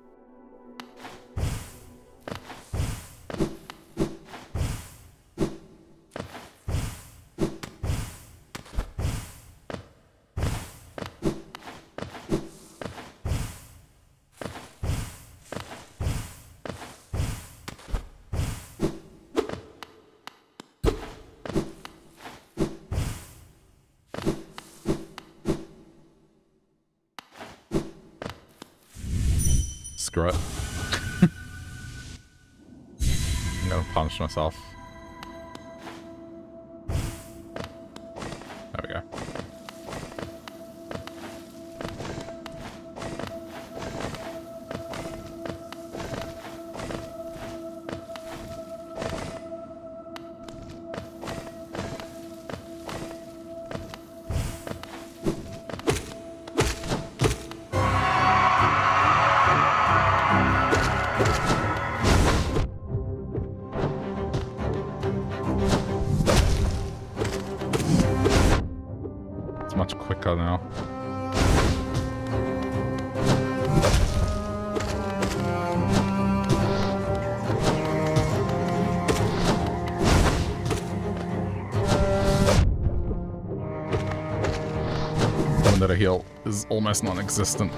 Myself. Is almost non-existent.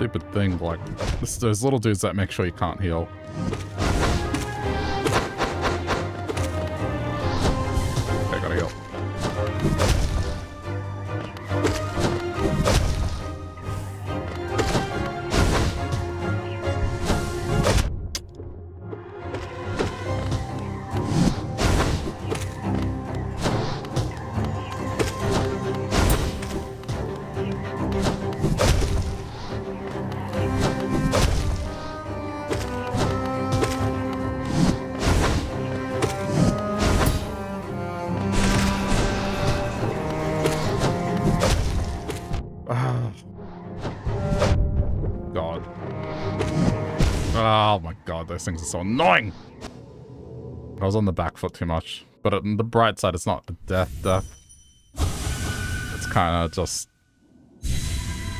Stupid thing, like, those little dudes that make sure you can't heal. Those things are so annoying! I was on the back foot too much. But on the bright side, it's not death death. It's kind of just...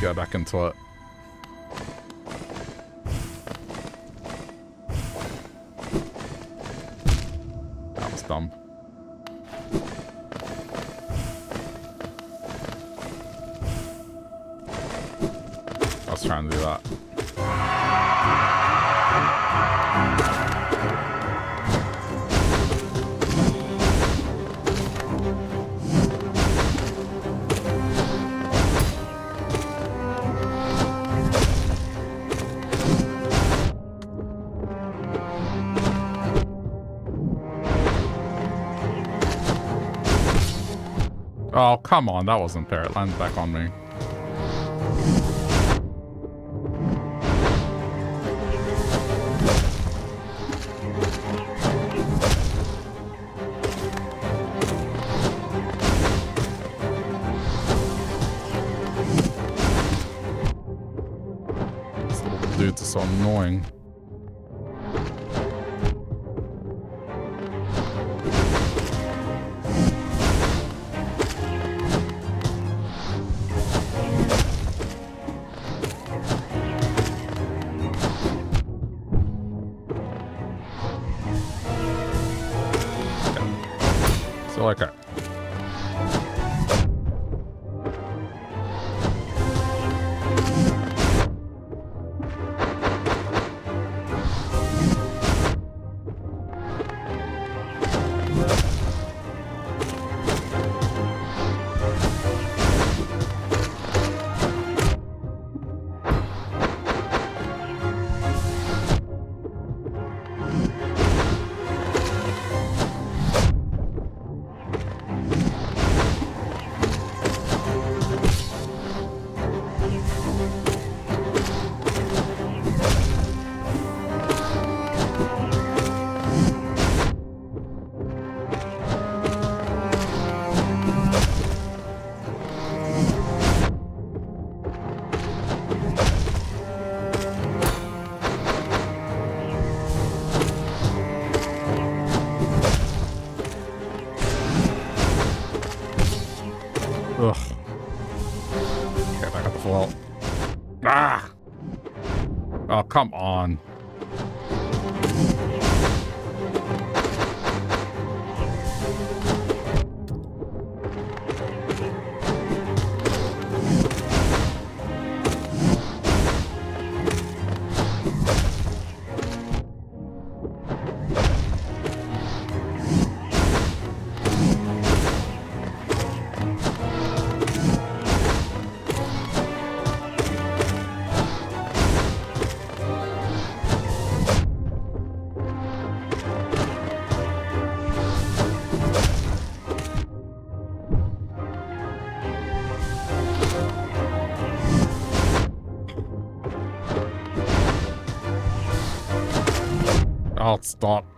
Go back into it. Come on. That wasn't fair. It lands back on me. Stop.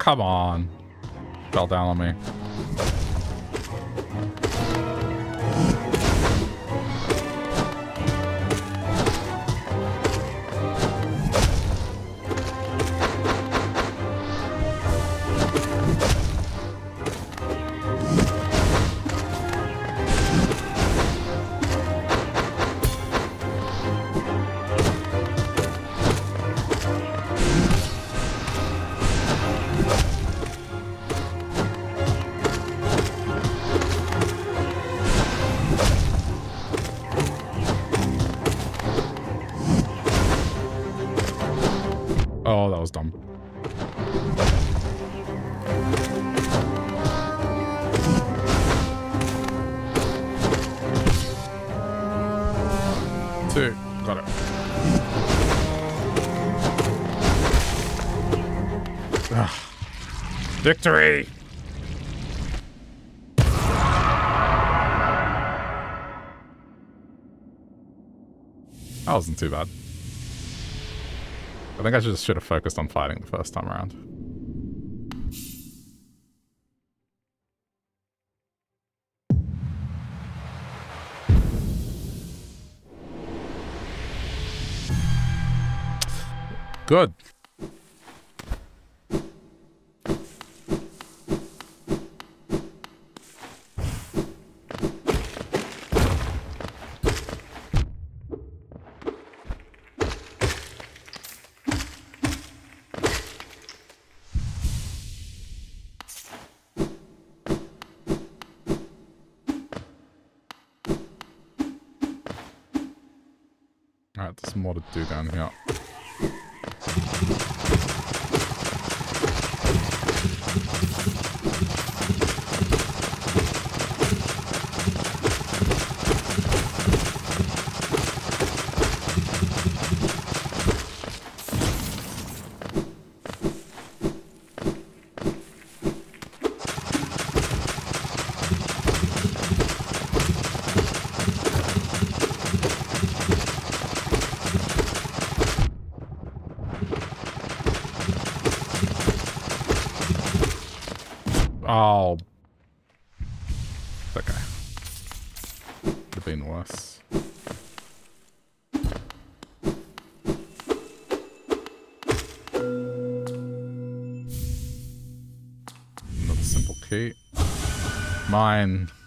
Come on. Fell down on me. Victory! That wasn't too bad. I think I just should have focused on fighting the first time around. Do down here. Mine.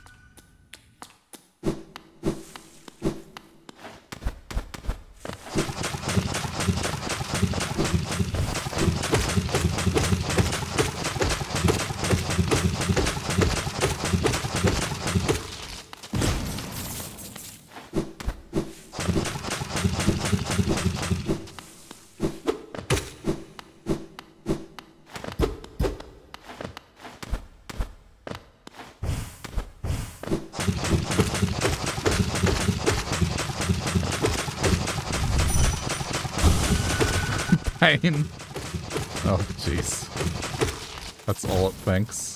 Pain. Oh, jeez. That's all it thinks.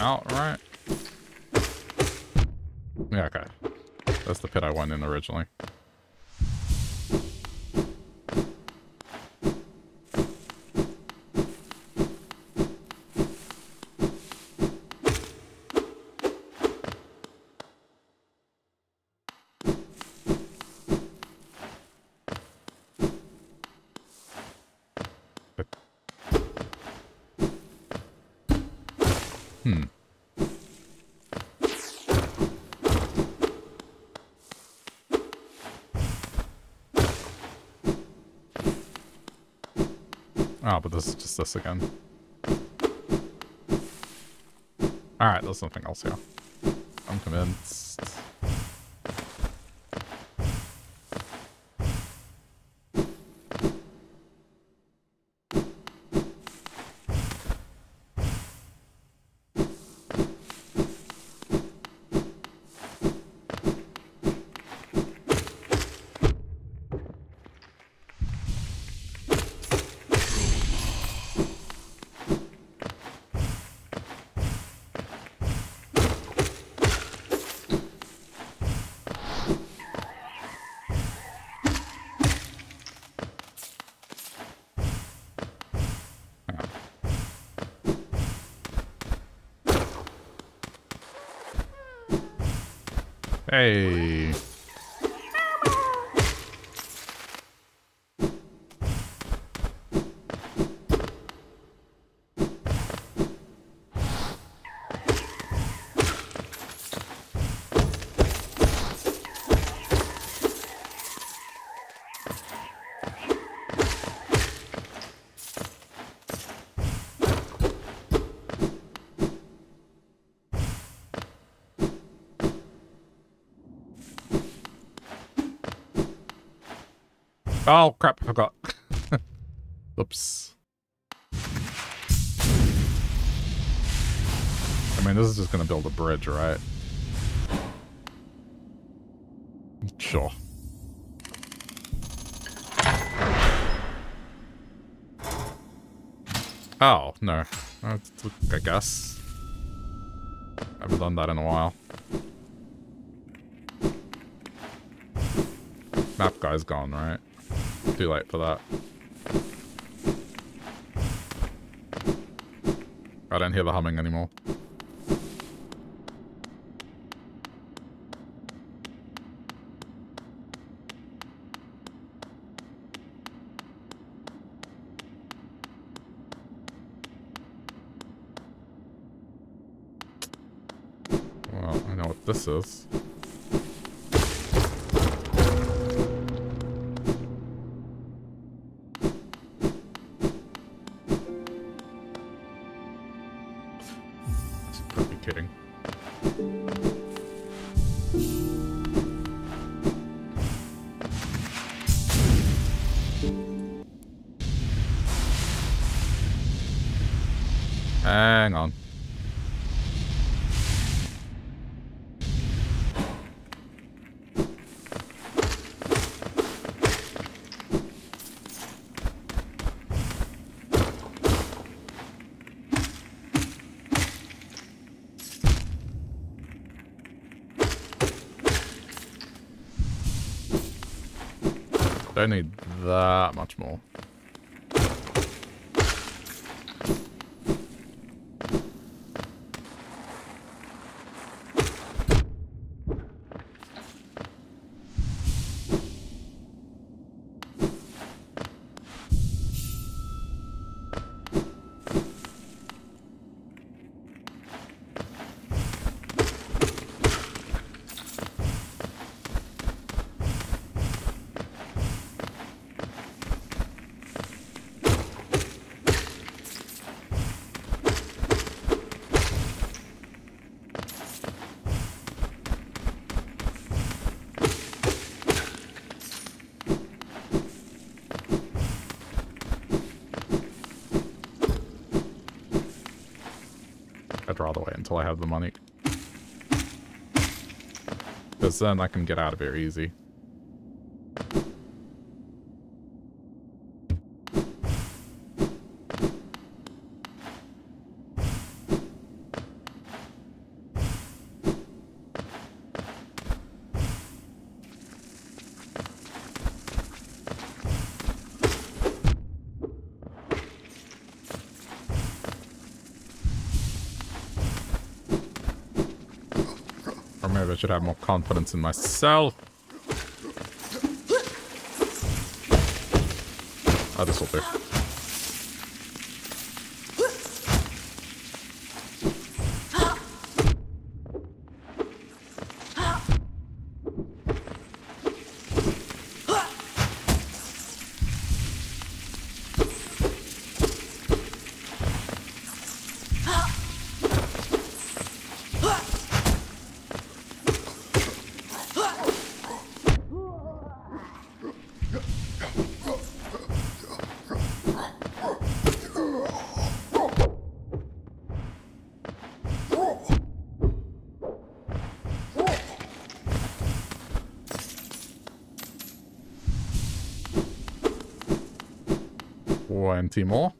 Out, right? Yeah, okay. That's the pit I went in originally. Hmm. Oh, but this is just this again. Alright, there's something else here. I'm convinced. Hey. Oh, crap, I forgot. Oops. I mean, this is just gonna build a bridge, right? Sure. Oh, no. Uh, I guess. I haven't done that in a while. Map guy's gone, right? Too late for that. I don't hear the humming anymore. Well, I know what this is. Until I have the money. Because then I can get out of here easy. Should have more confidence in myself. Oh, this will do. Twenty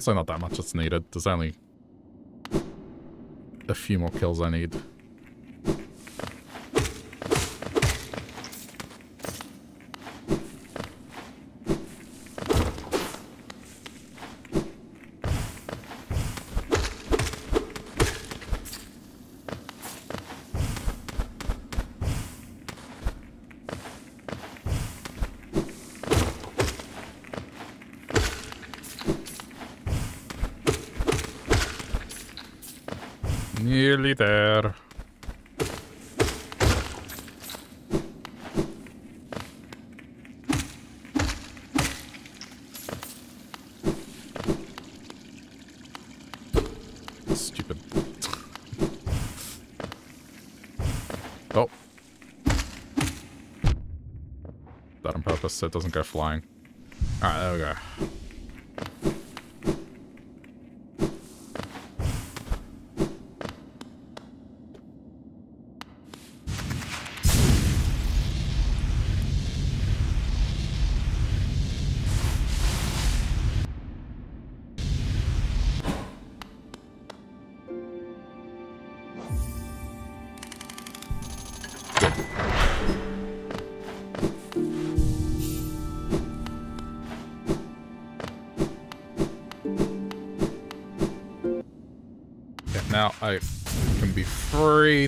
Honestly, not that much that's needed. There's only a few more kills I need. It doesn't go flying. Alright, there we go.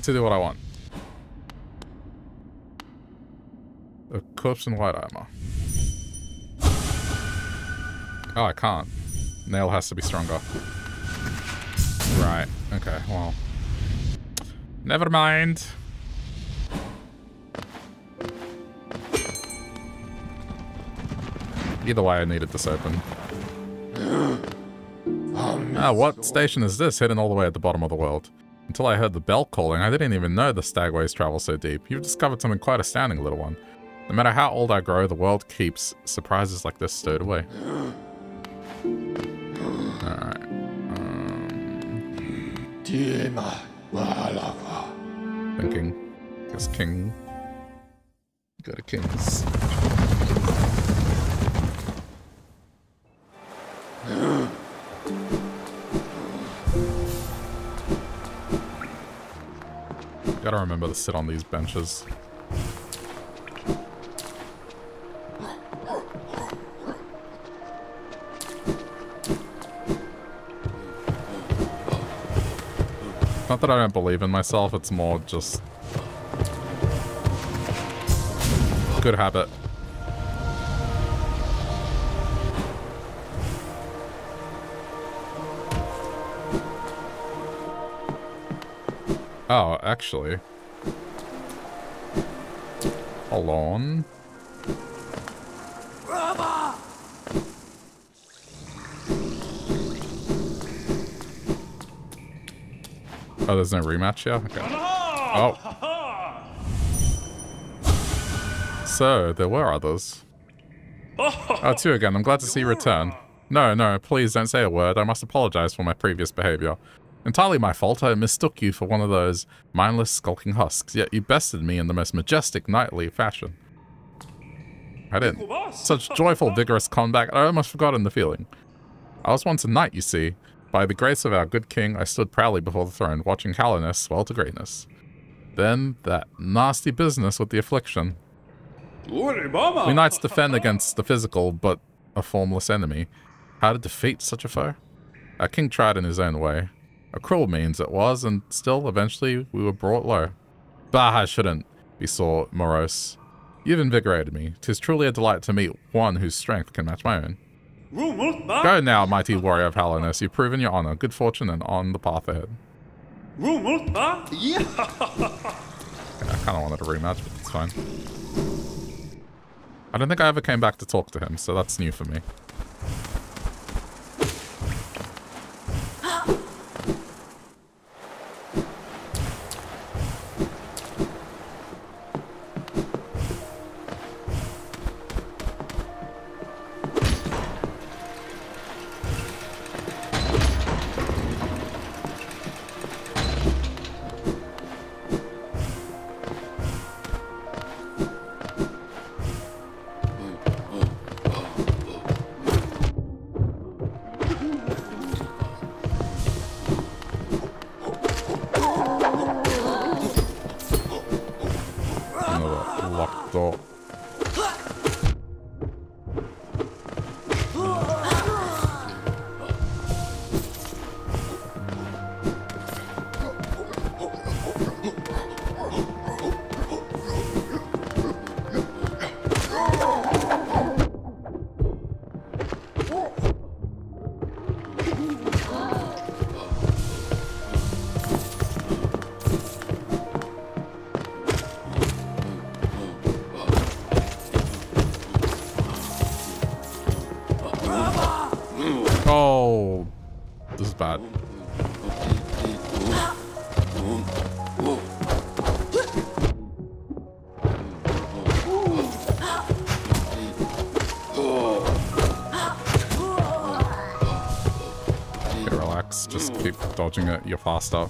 To do what I want. A corpse in white armor. Oh, I can't. Nail has to be stronger. Right. Okay, well. Never mind. Either way, I needed this open. Ah, what station is this hidden all the way at the bottom of the world? Until I heard the bell calling, I didn't even know the stagways travel so deep. You've discovered something quite astounding, little one. No matter how old I grow, the world keeps surprises like this stowed away. Alright. Um, thinking. Guess king. Go to kings. Remember to sit on these benches. Not that I don't believe in myself, it's more just... Good habit. Oh, actually. On. Oh, there's no rematch here? Okay. Oh. So, there were others. Oh, two again. I'm glad to see you return. No, no, please don't say a word. I must apologize for my previous behavior. Entirely my fault. I mistook you for one of those mindless, skulking husks, yet you bested me in the most majestic, knightly fashion. I didn't. Such joyful, vigorous combat, I almost forgotten the feeling. I was once a knight, you see. By the grace of our good king, I stood proudly before the throne, watching Hallownest swell to greatness. Then, that nasty business with the affliction. We knights defend against the physical, but a formless enemy. How to defeat such a foe? Our king tried in his own way. A cruel means it was, and still, eventually, we were brought low. Bah, I shouldn't be so morose. You've invigorated me. Tis truly a delight to meet one whose strength can match my own. Go now, mighty warrior of Hallownest. You've proven your honor, good fortune, and on the path ahead. Yeah, I kind of wanted a rematch, but it's fine. I don't think I ever came back to talk to him, so that's new for me. Dodging it. You're faster.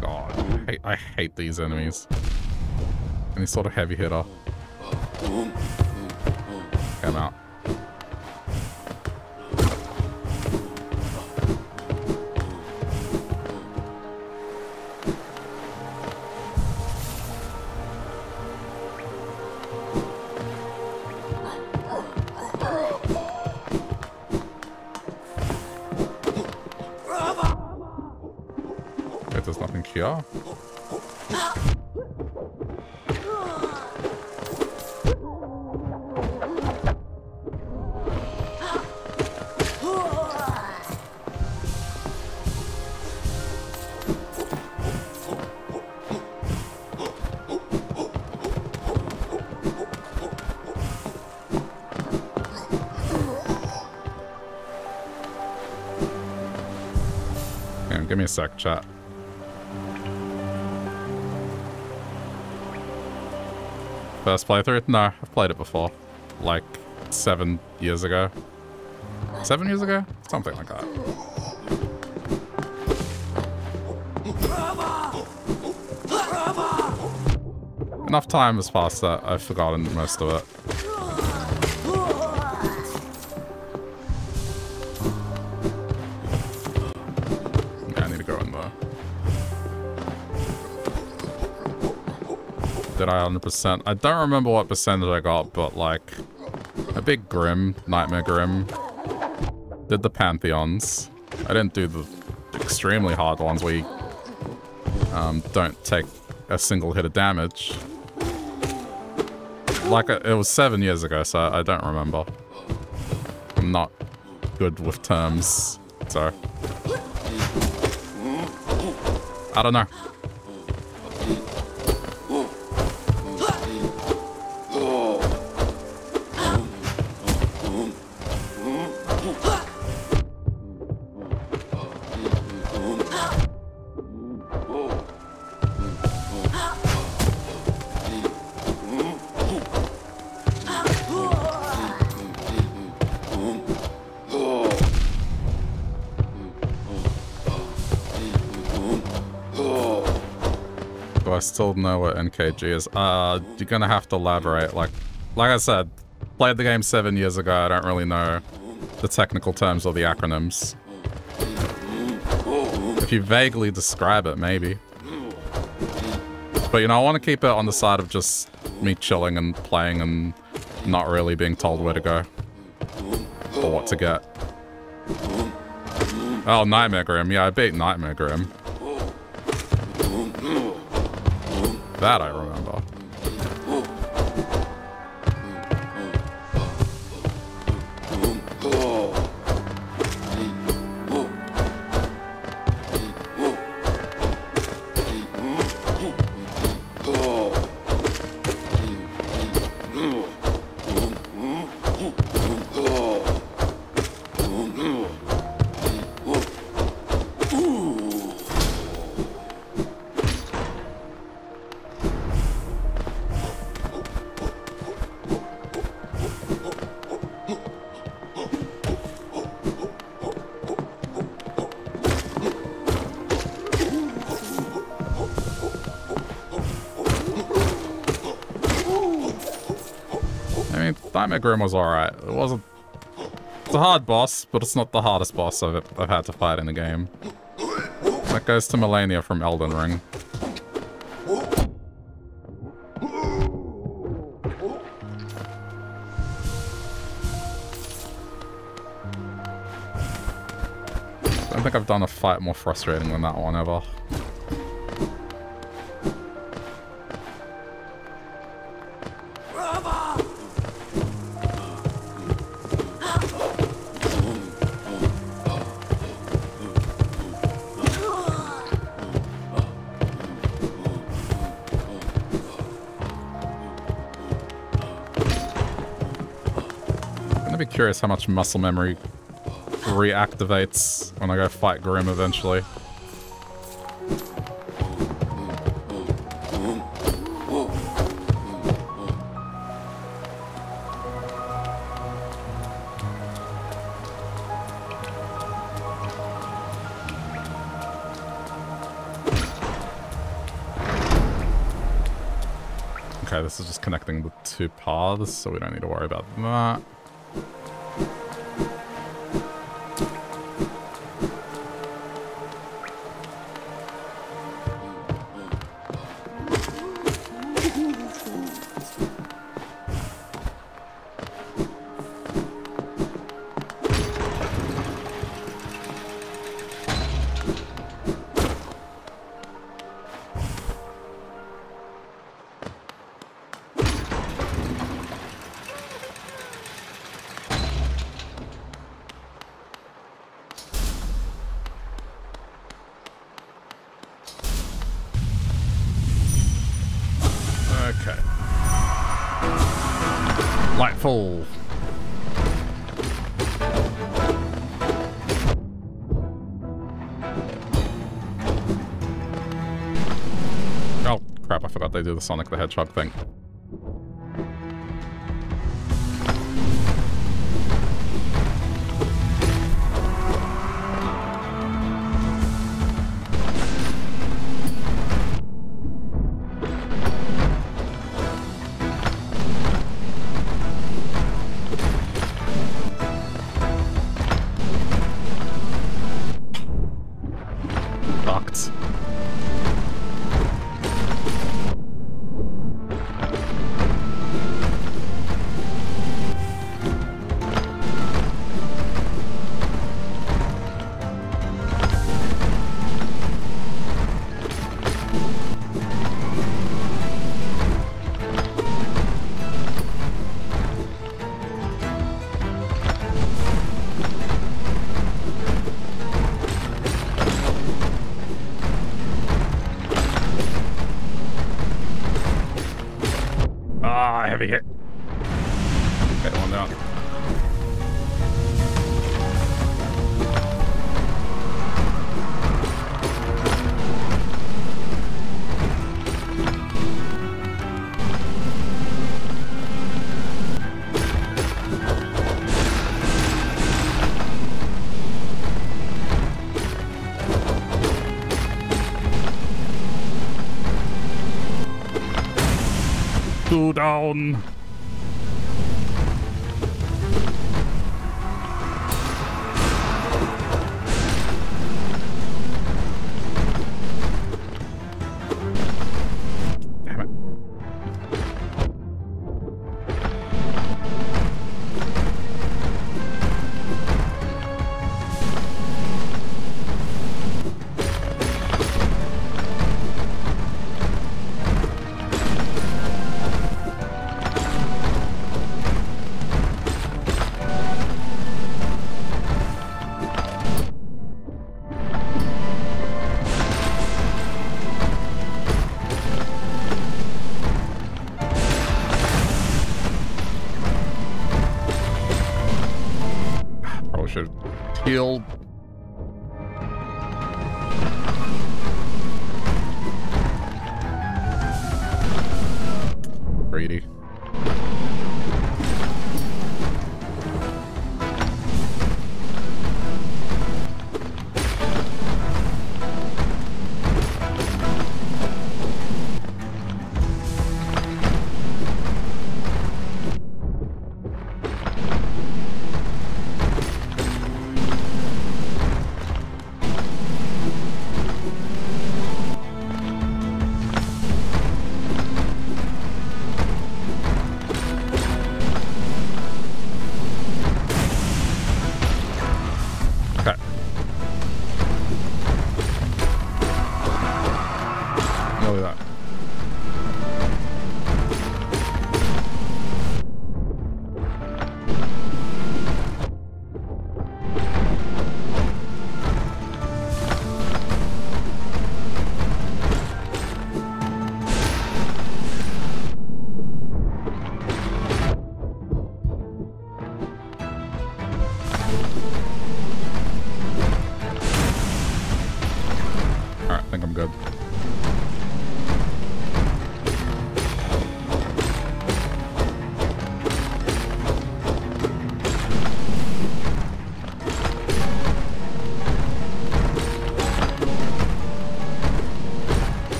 God, I hate, I hate these enemies. Any sort of heavy hitter. Give me a sec, chat. First playthrough? No, I've played it before. Like, seven years ago. Seven years ago? Something like that. Enough time has passed that I've forgotten most of it. Did I 100%? I don't remember what percentage I got, but like a big Grim, Nightmare Grim. Did the Pantheons. I didn't do the extremely hard ones where you um, don't take a single hit of damage. Like, it was seven years ago, so I don't remember. I'm not good with terms, so... I don't know. Still know what NKG is? Uh, you're gonna have to elaborate. Like, like I said, played the game seven years ago. I don't really know the technical terms or the acronyms. If you vaguely describe it, maybe. But you know, I want to keep it on the side of just me chilling and playing and not really being told where to go or what to get. Oh, Nightmare Grim. Yeah, I beat Nightmare Grim. That I remember. Grim was alright. It wasn't... It's a hard boss, but it's not the hardest boss I've, I've had to fight in the game. That goes to Malenia from Elden Ring. I don't think I've done a fight more frustrating than that one ever. Curious how much muscle memory reactivates when I go fight Grim eventually. Okay, this is just connecting the two paths, so we don't need to worry about that. The Sonic the Hedgehog thing. Down.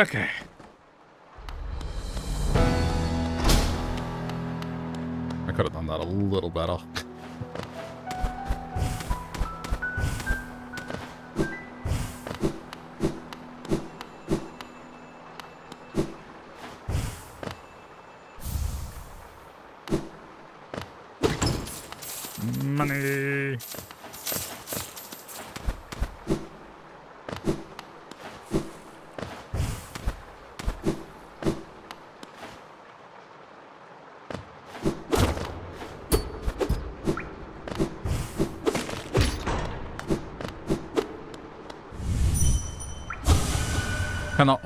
Okay. I could have done that a little better.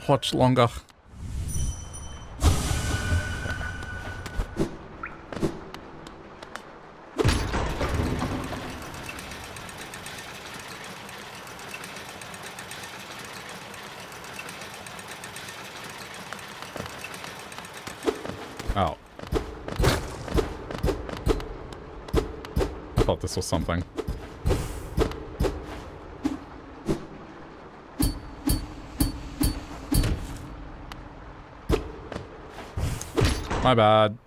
Watch longer. Oh. I thought this was something. My bad.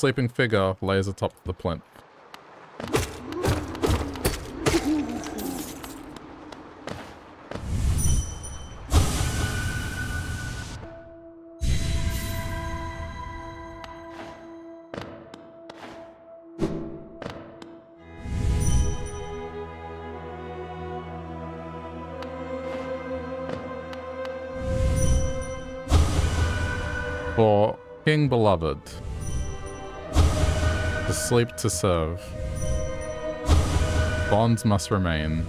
Sleeping figure lays atop the plinth. For King Beloved. To sleep to serve. Bonds must remain.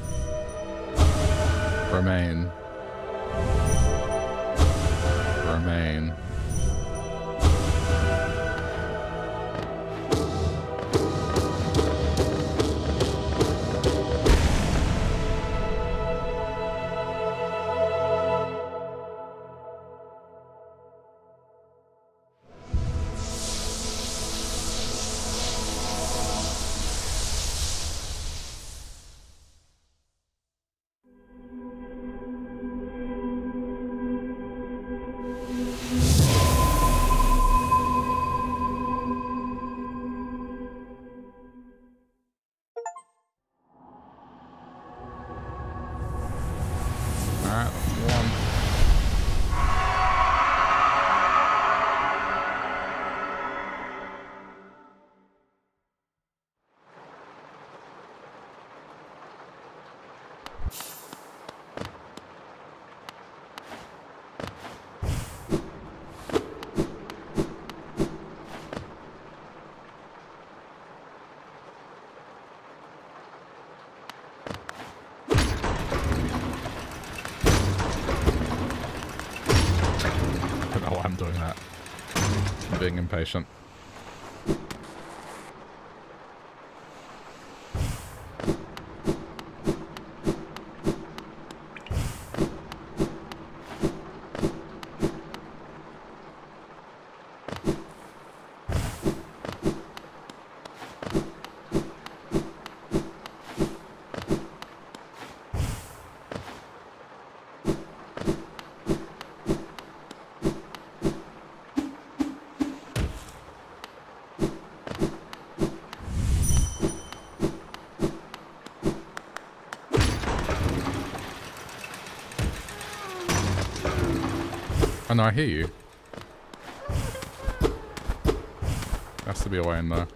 Remain. Remain. Oh no, I hear you. Has to be a way in there.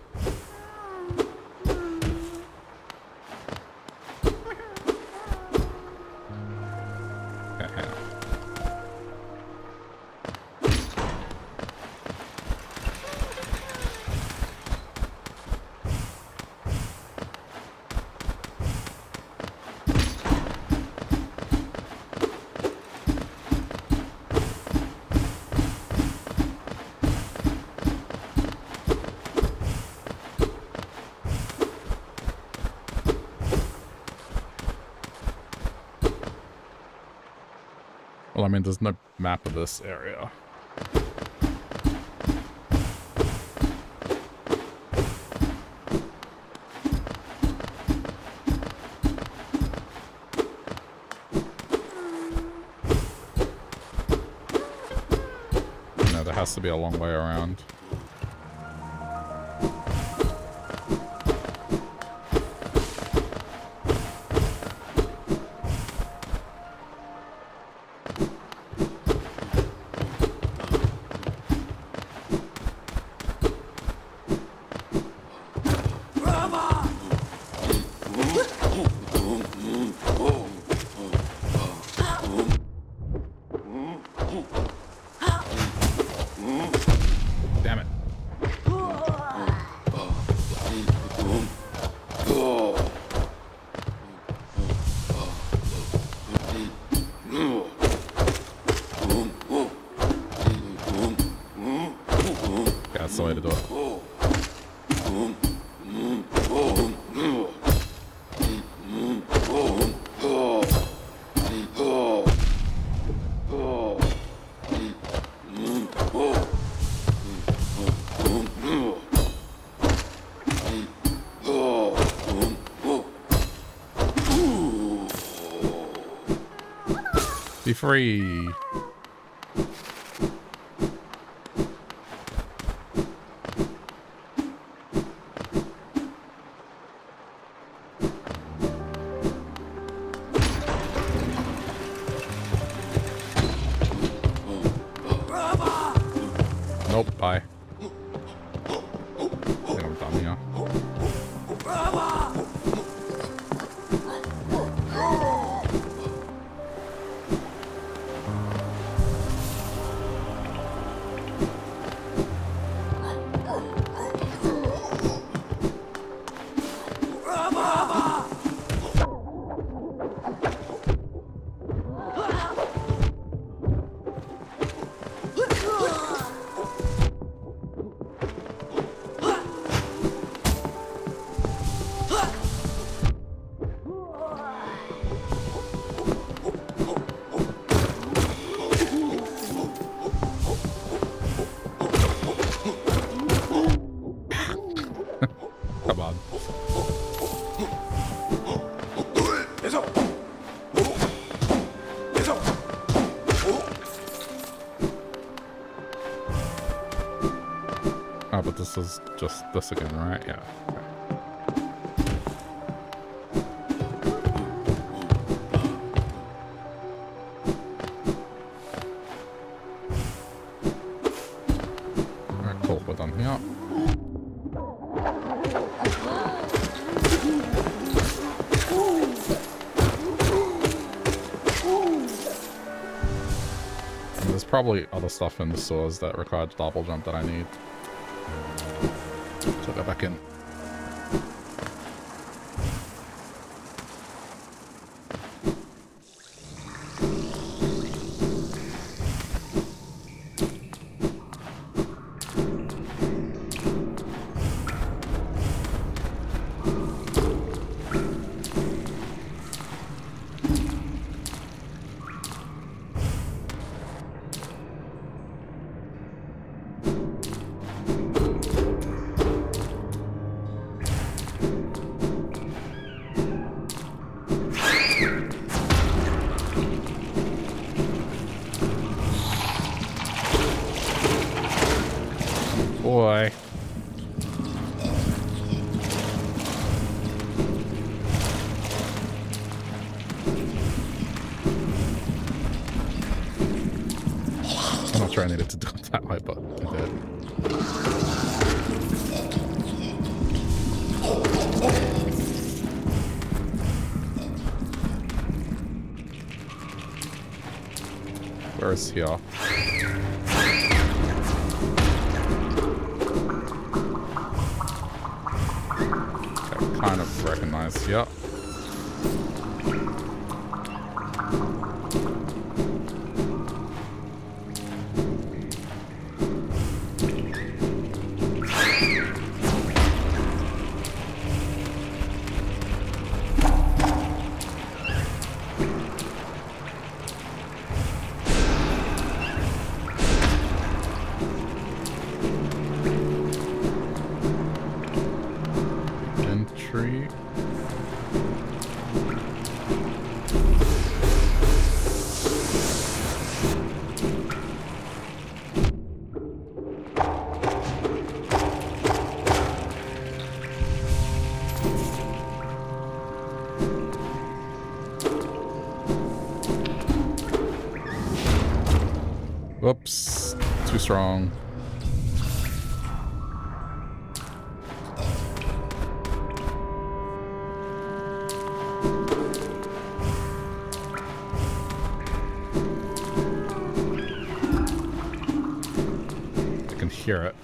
Mean, there's no map of this area. No, there has to be a long way around. Free. This is just this again, right? Yeah. probably other stuff in the stores that require double jump that I need. Back in. Hear it.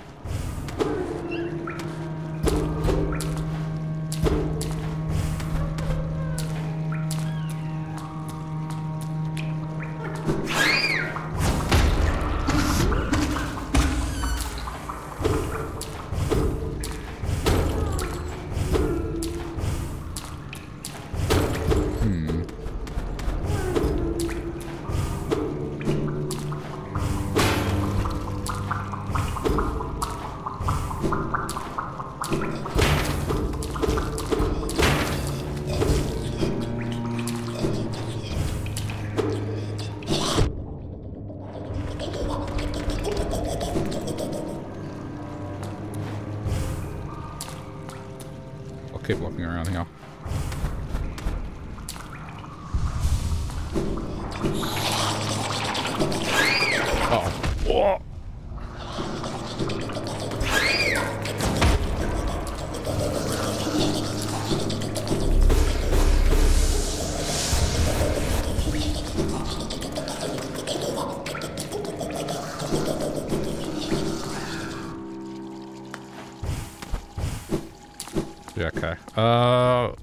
Uh,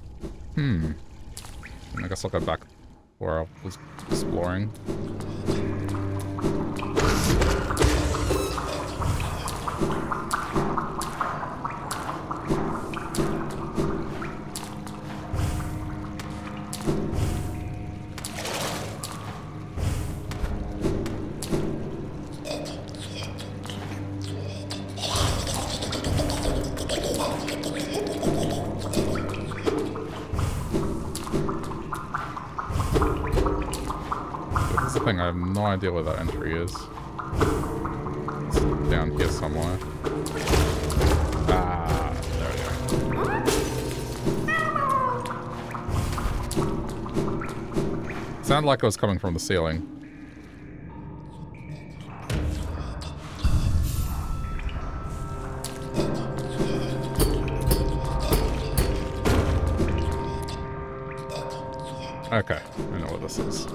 hmm. I guess I'll go back idea where that entry is. It's down here somewhere. Ah, there we go. Sounded like it was coming from the ceiling. Okay, I know what this is.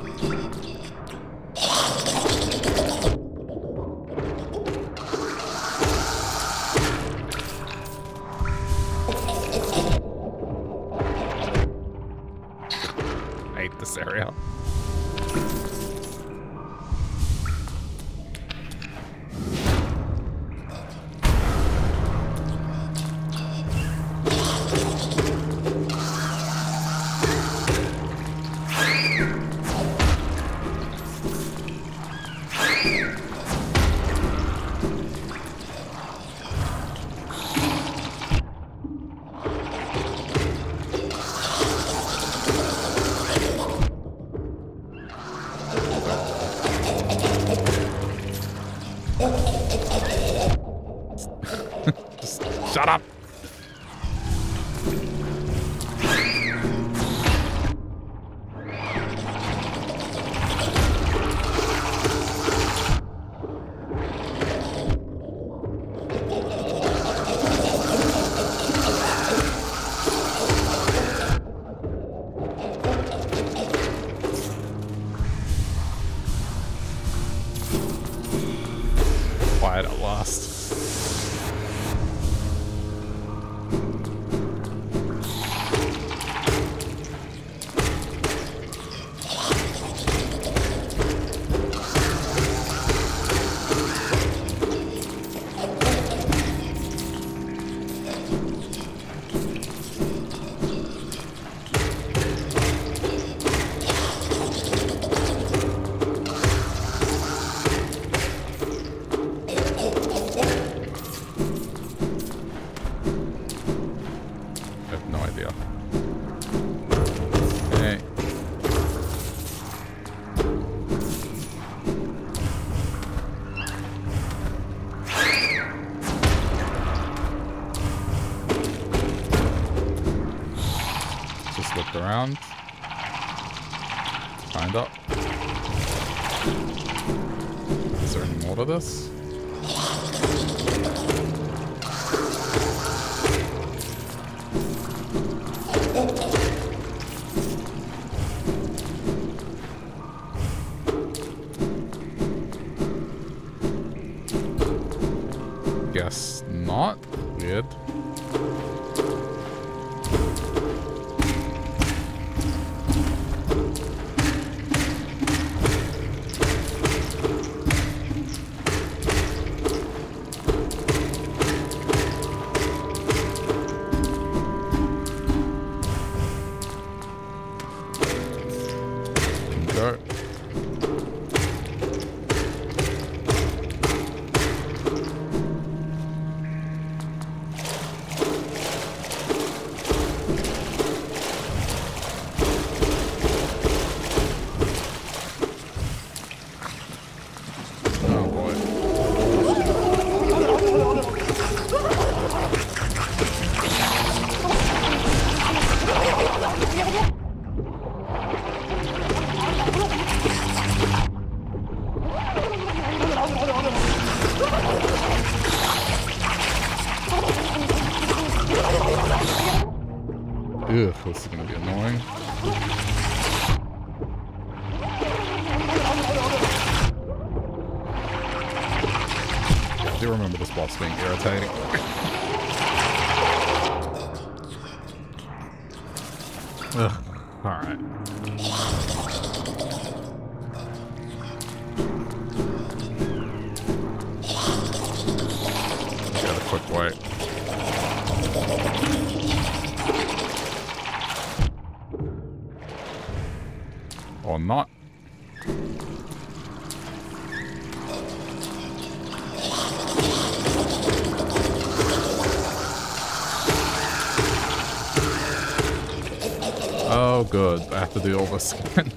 Have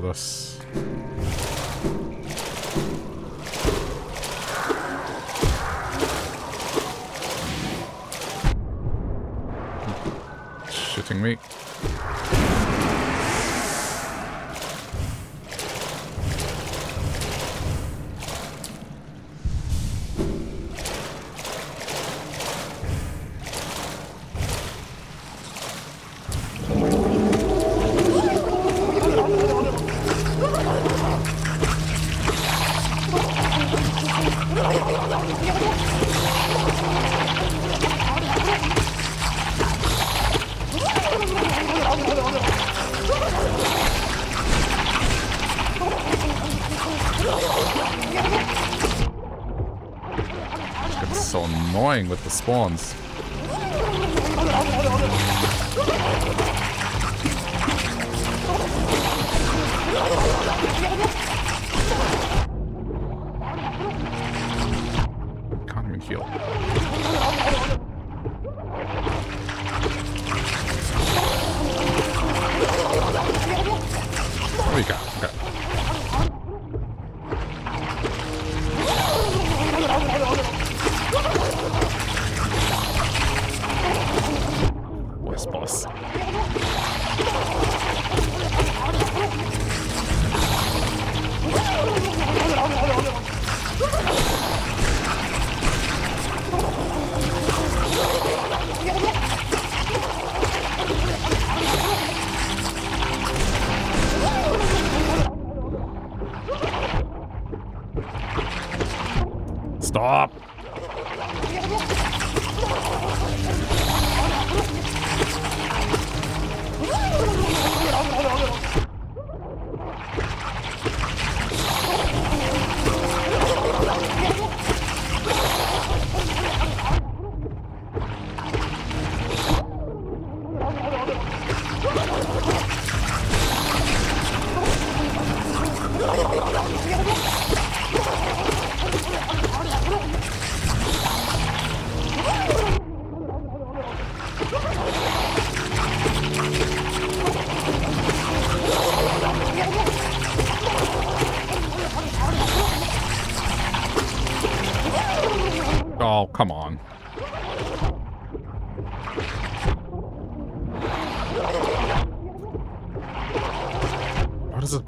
better strategy for this. Annoying with the spawns.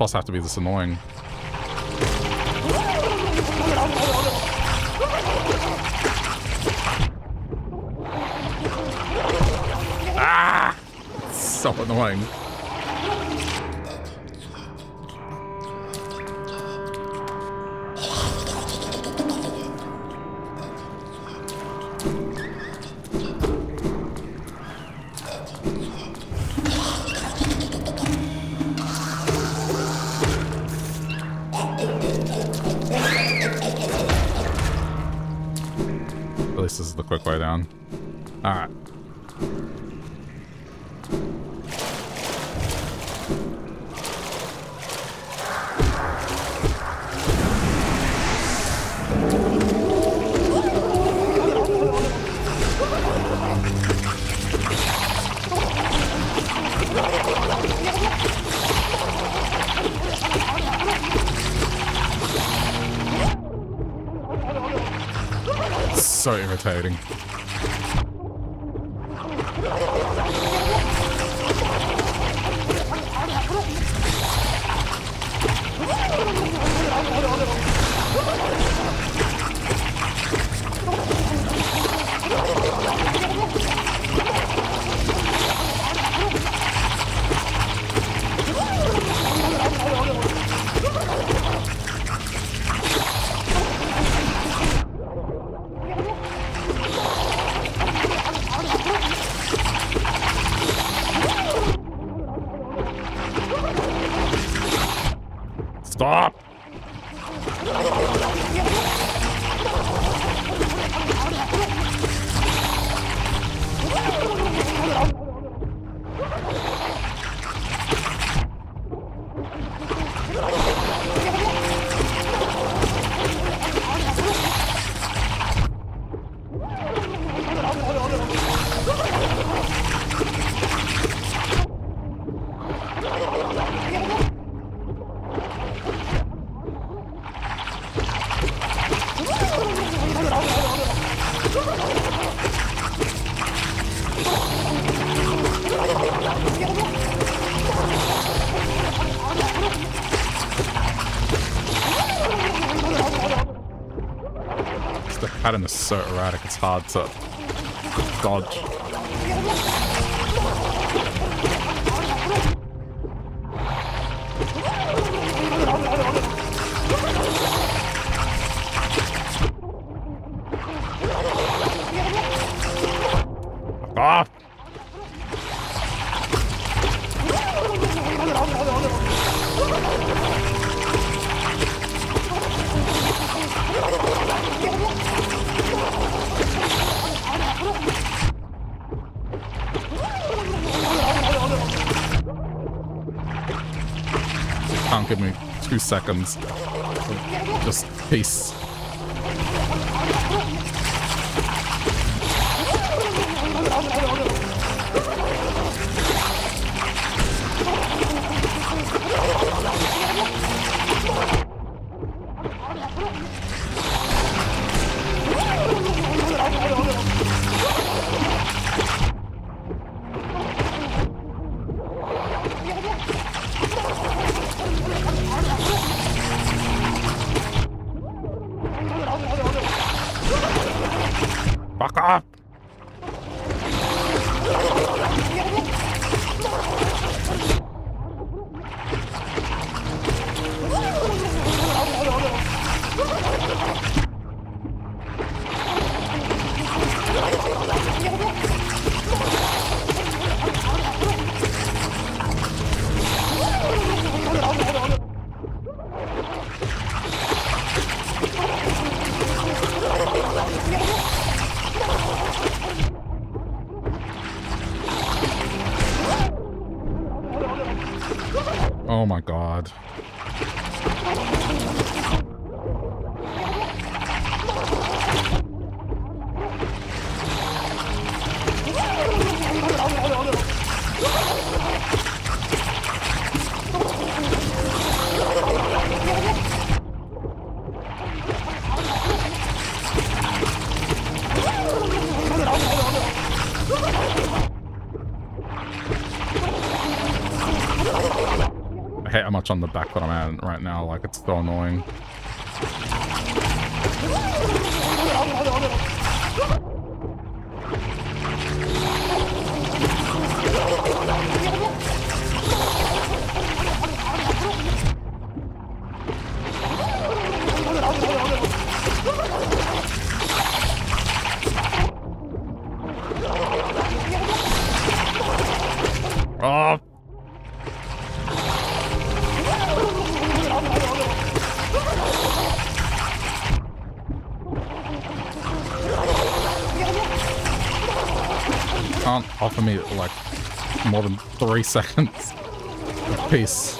Boss have to be this annoying? Ah! So annoying. So pattern is so erratic, it's hard to dodge. Seconds. Just peace. Oh my god. On the back that I'm at right now. Like, it's so annoying. Three seconds of peace.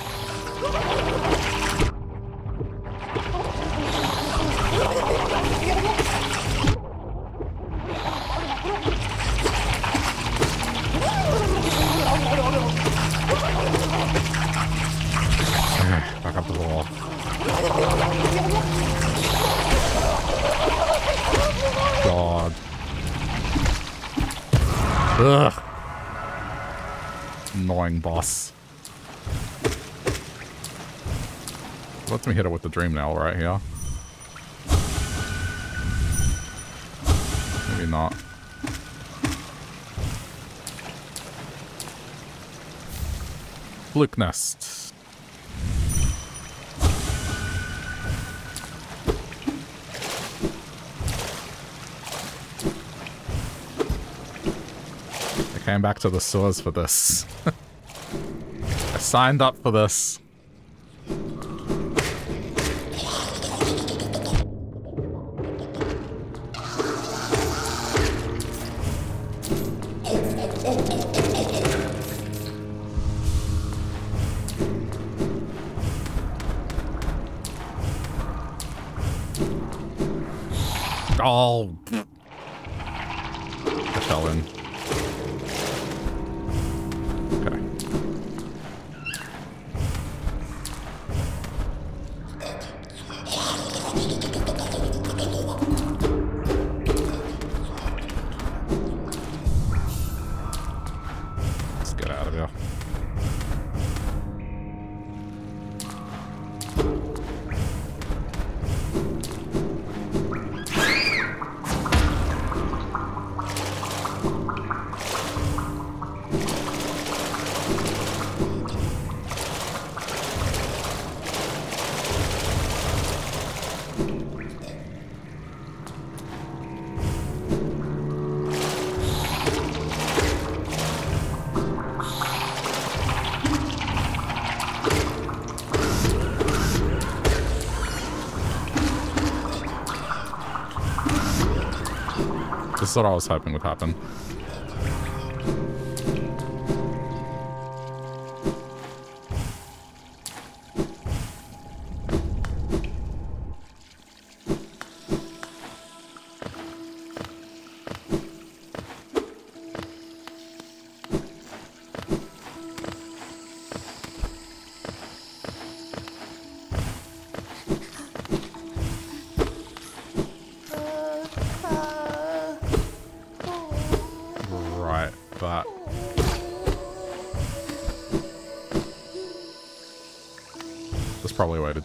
The dream nail right here. Maybe not. Fluke nest. I came back to the sewers for this. I signed up for this. This is what I was hoping would happen.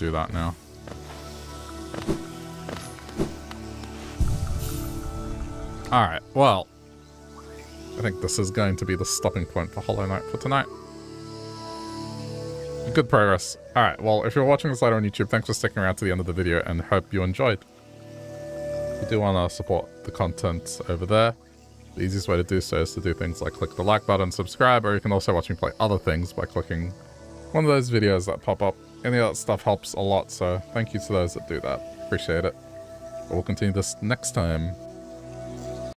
Do that now. Alright, well. I think this is going to be the stopping point for Hollow Knight for tonight. Good progress. Alright, well, if you're watching this later on YouTube, thanks for sticking around to the end of the video and hope you enjoyed. If you do want to support the content over there, the easiest way to do so is to do things like click the like button, subscribe, or you can also watch me play other things by clicking one of those videos that pop up. Any of that stuff helps a lot, so thank you to those that do that. Appreciate it. But we'll continue this next time.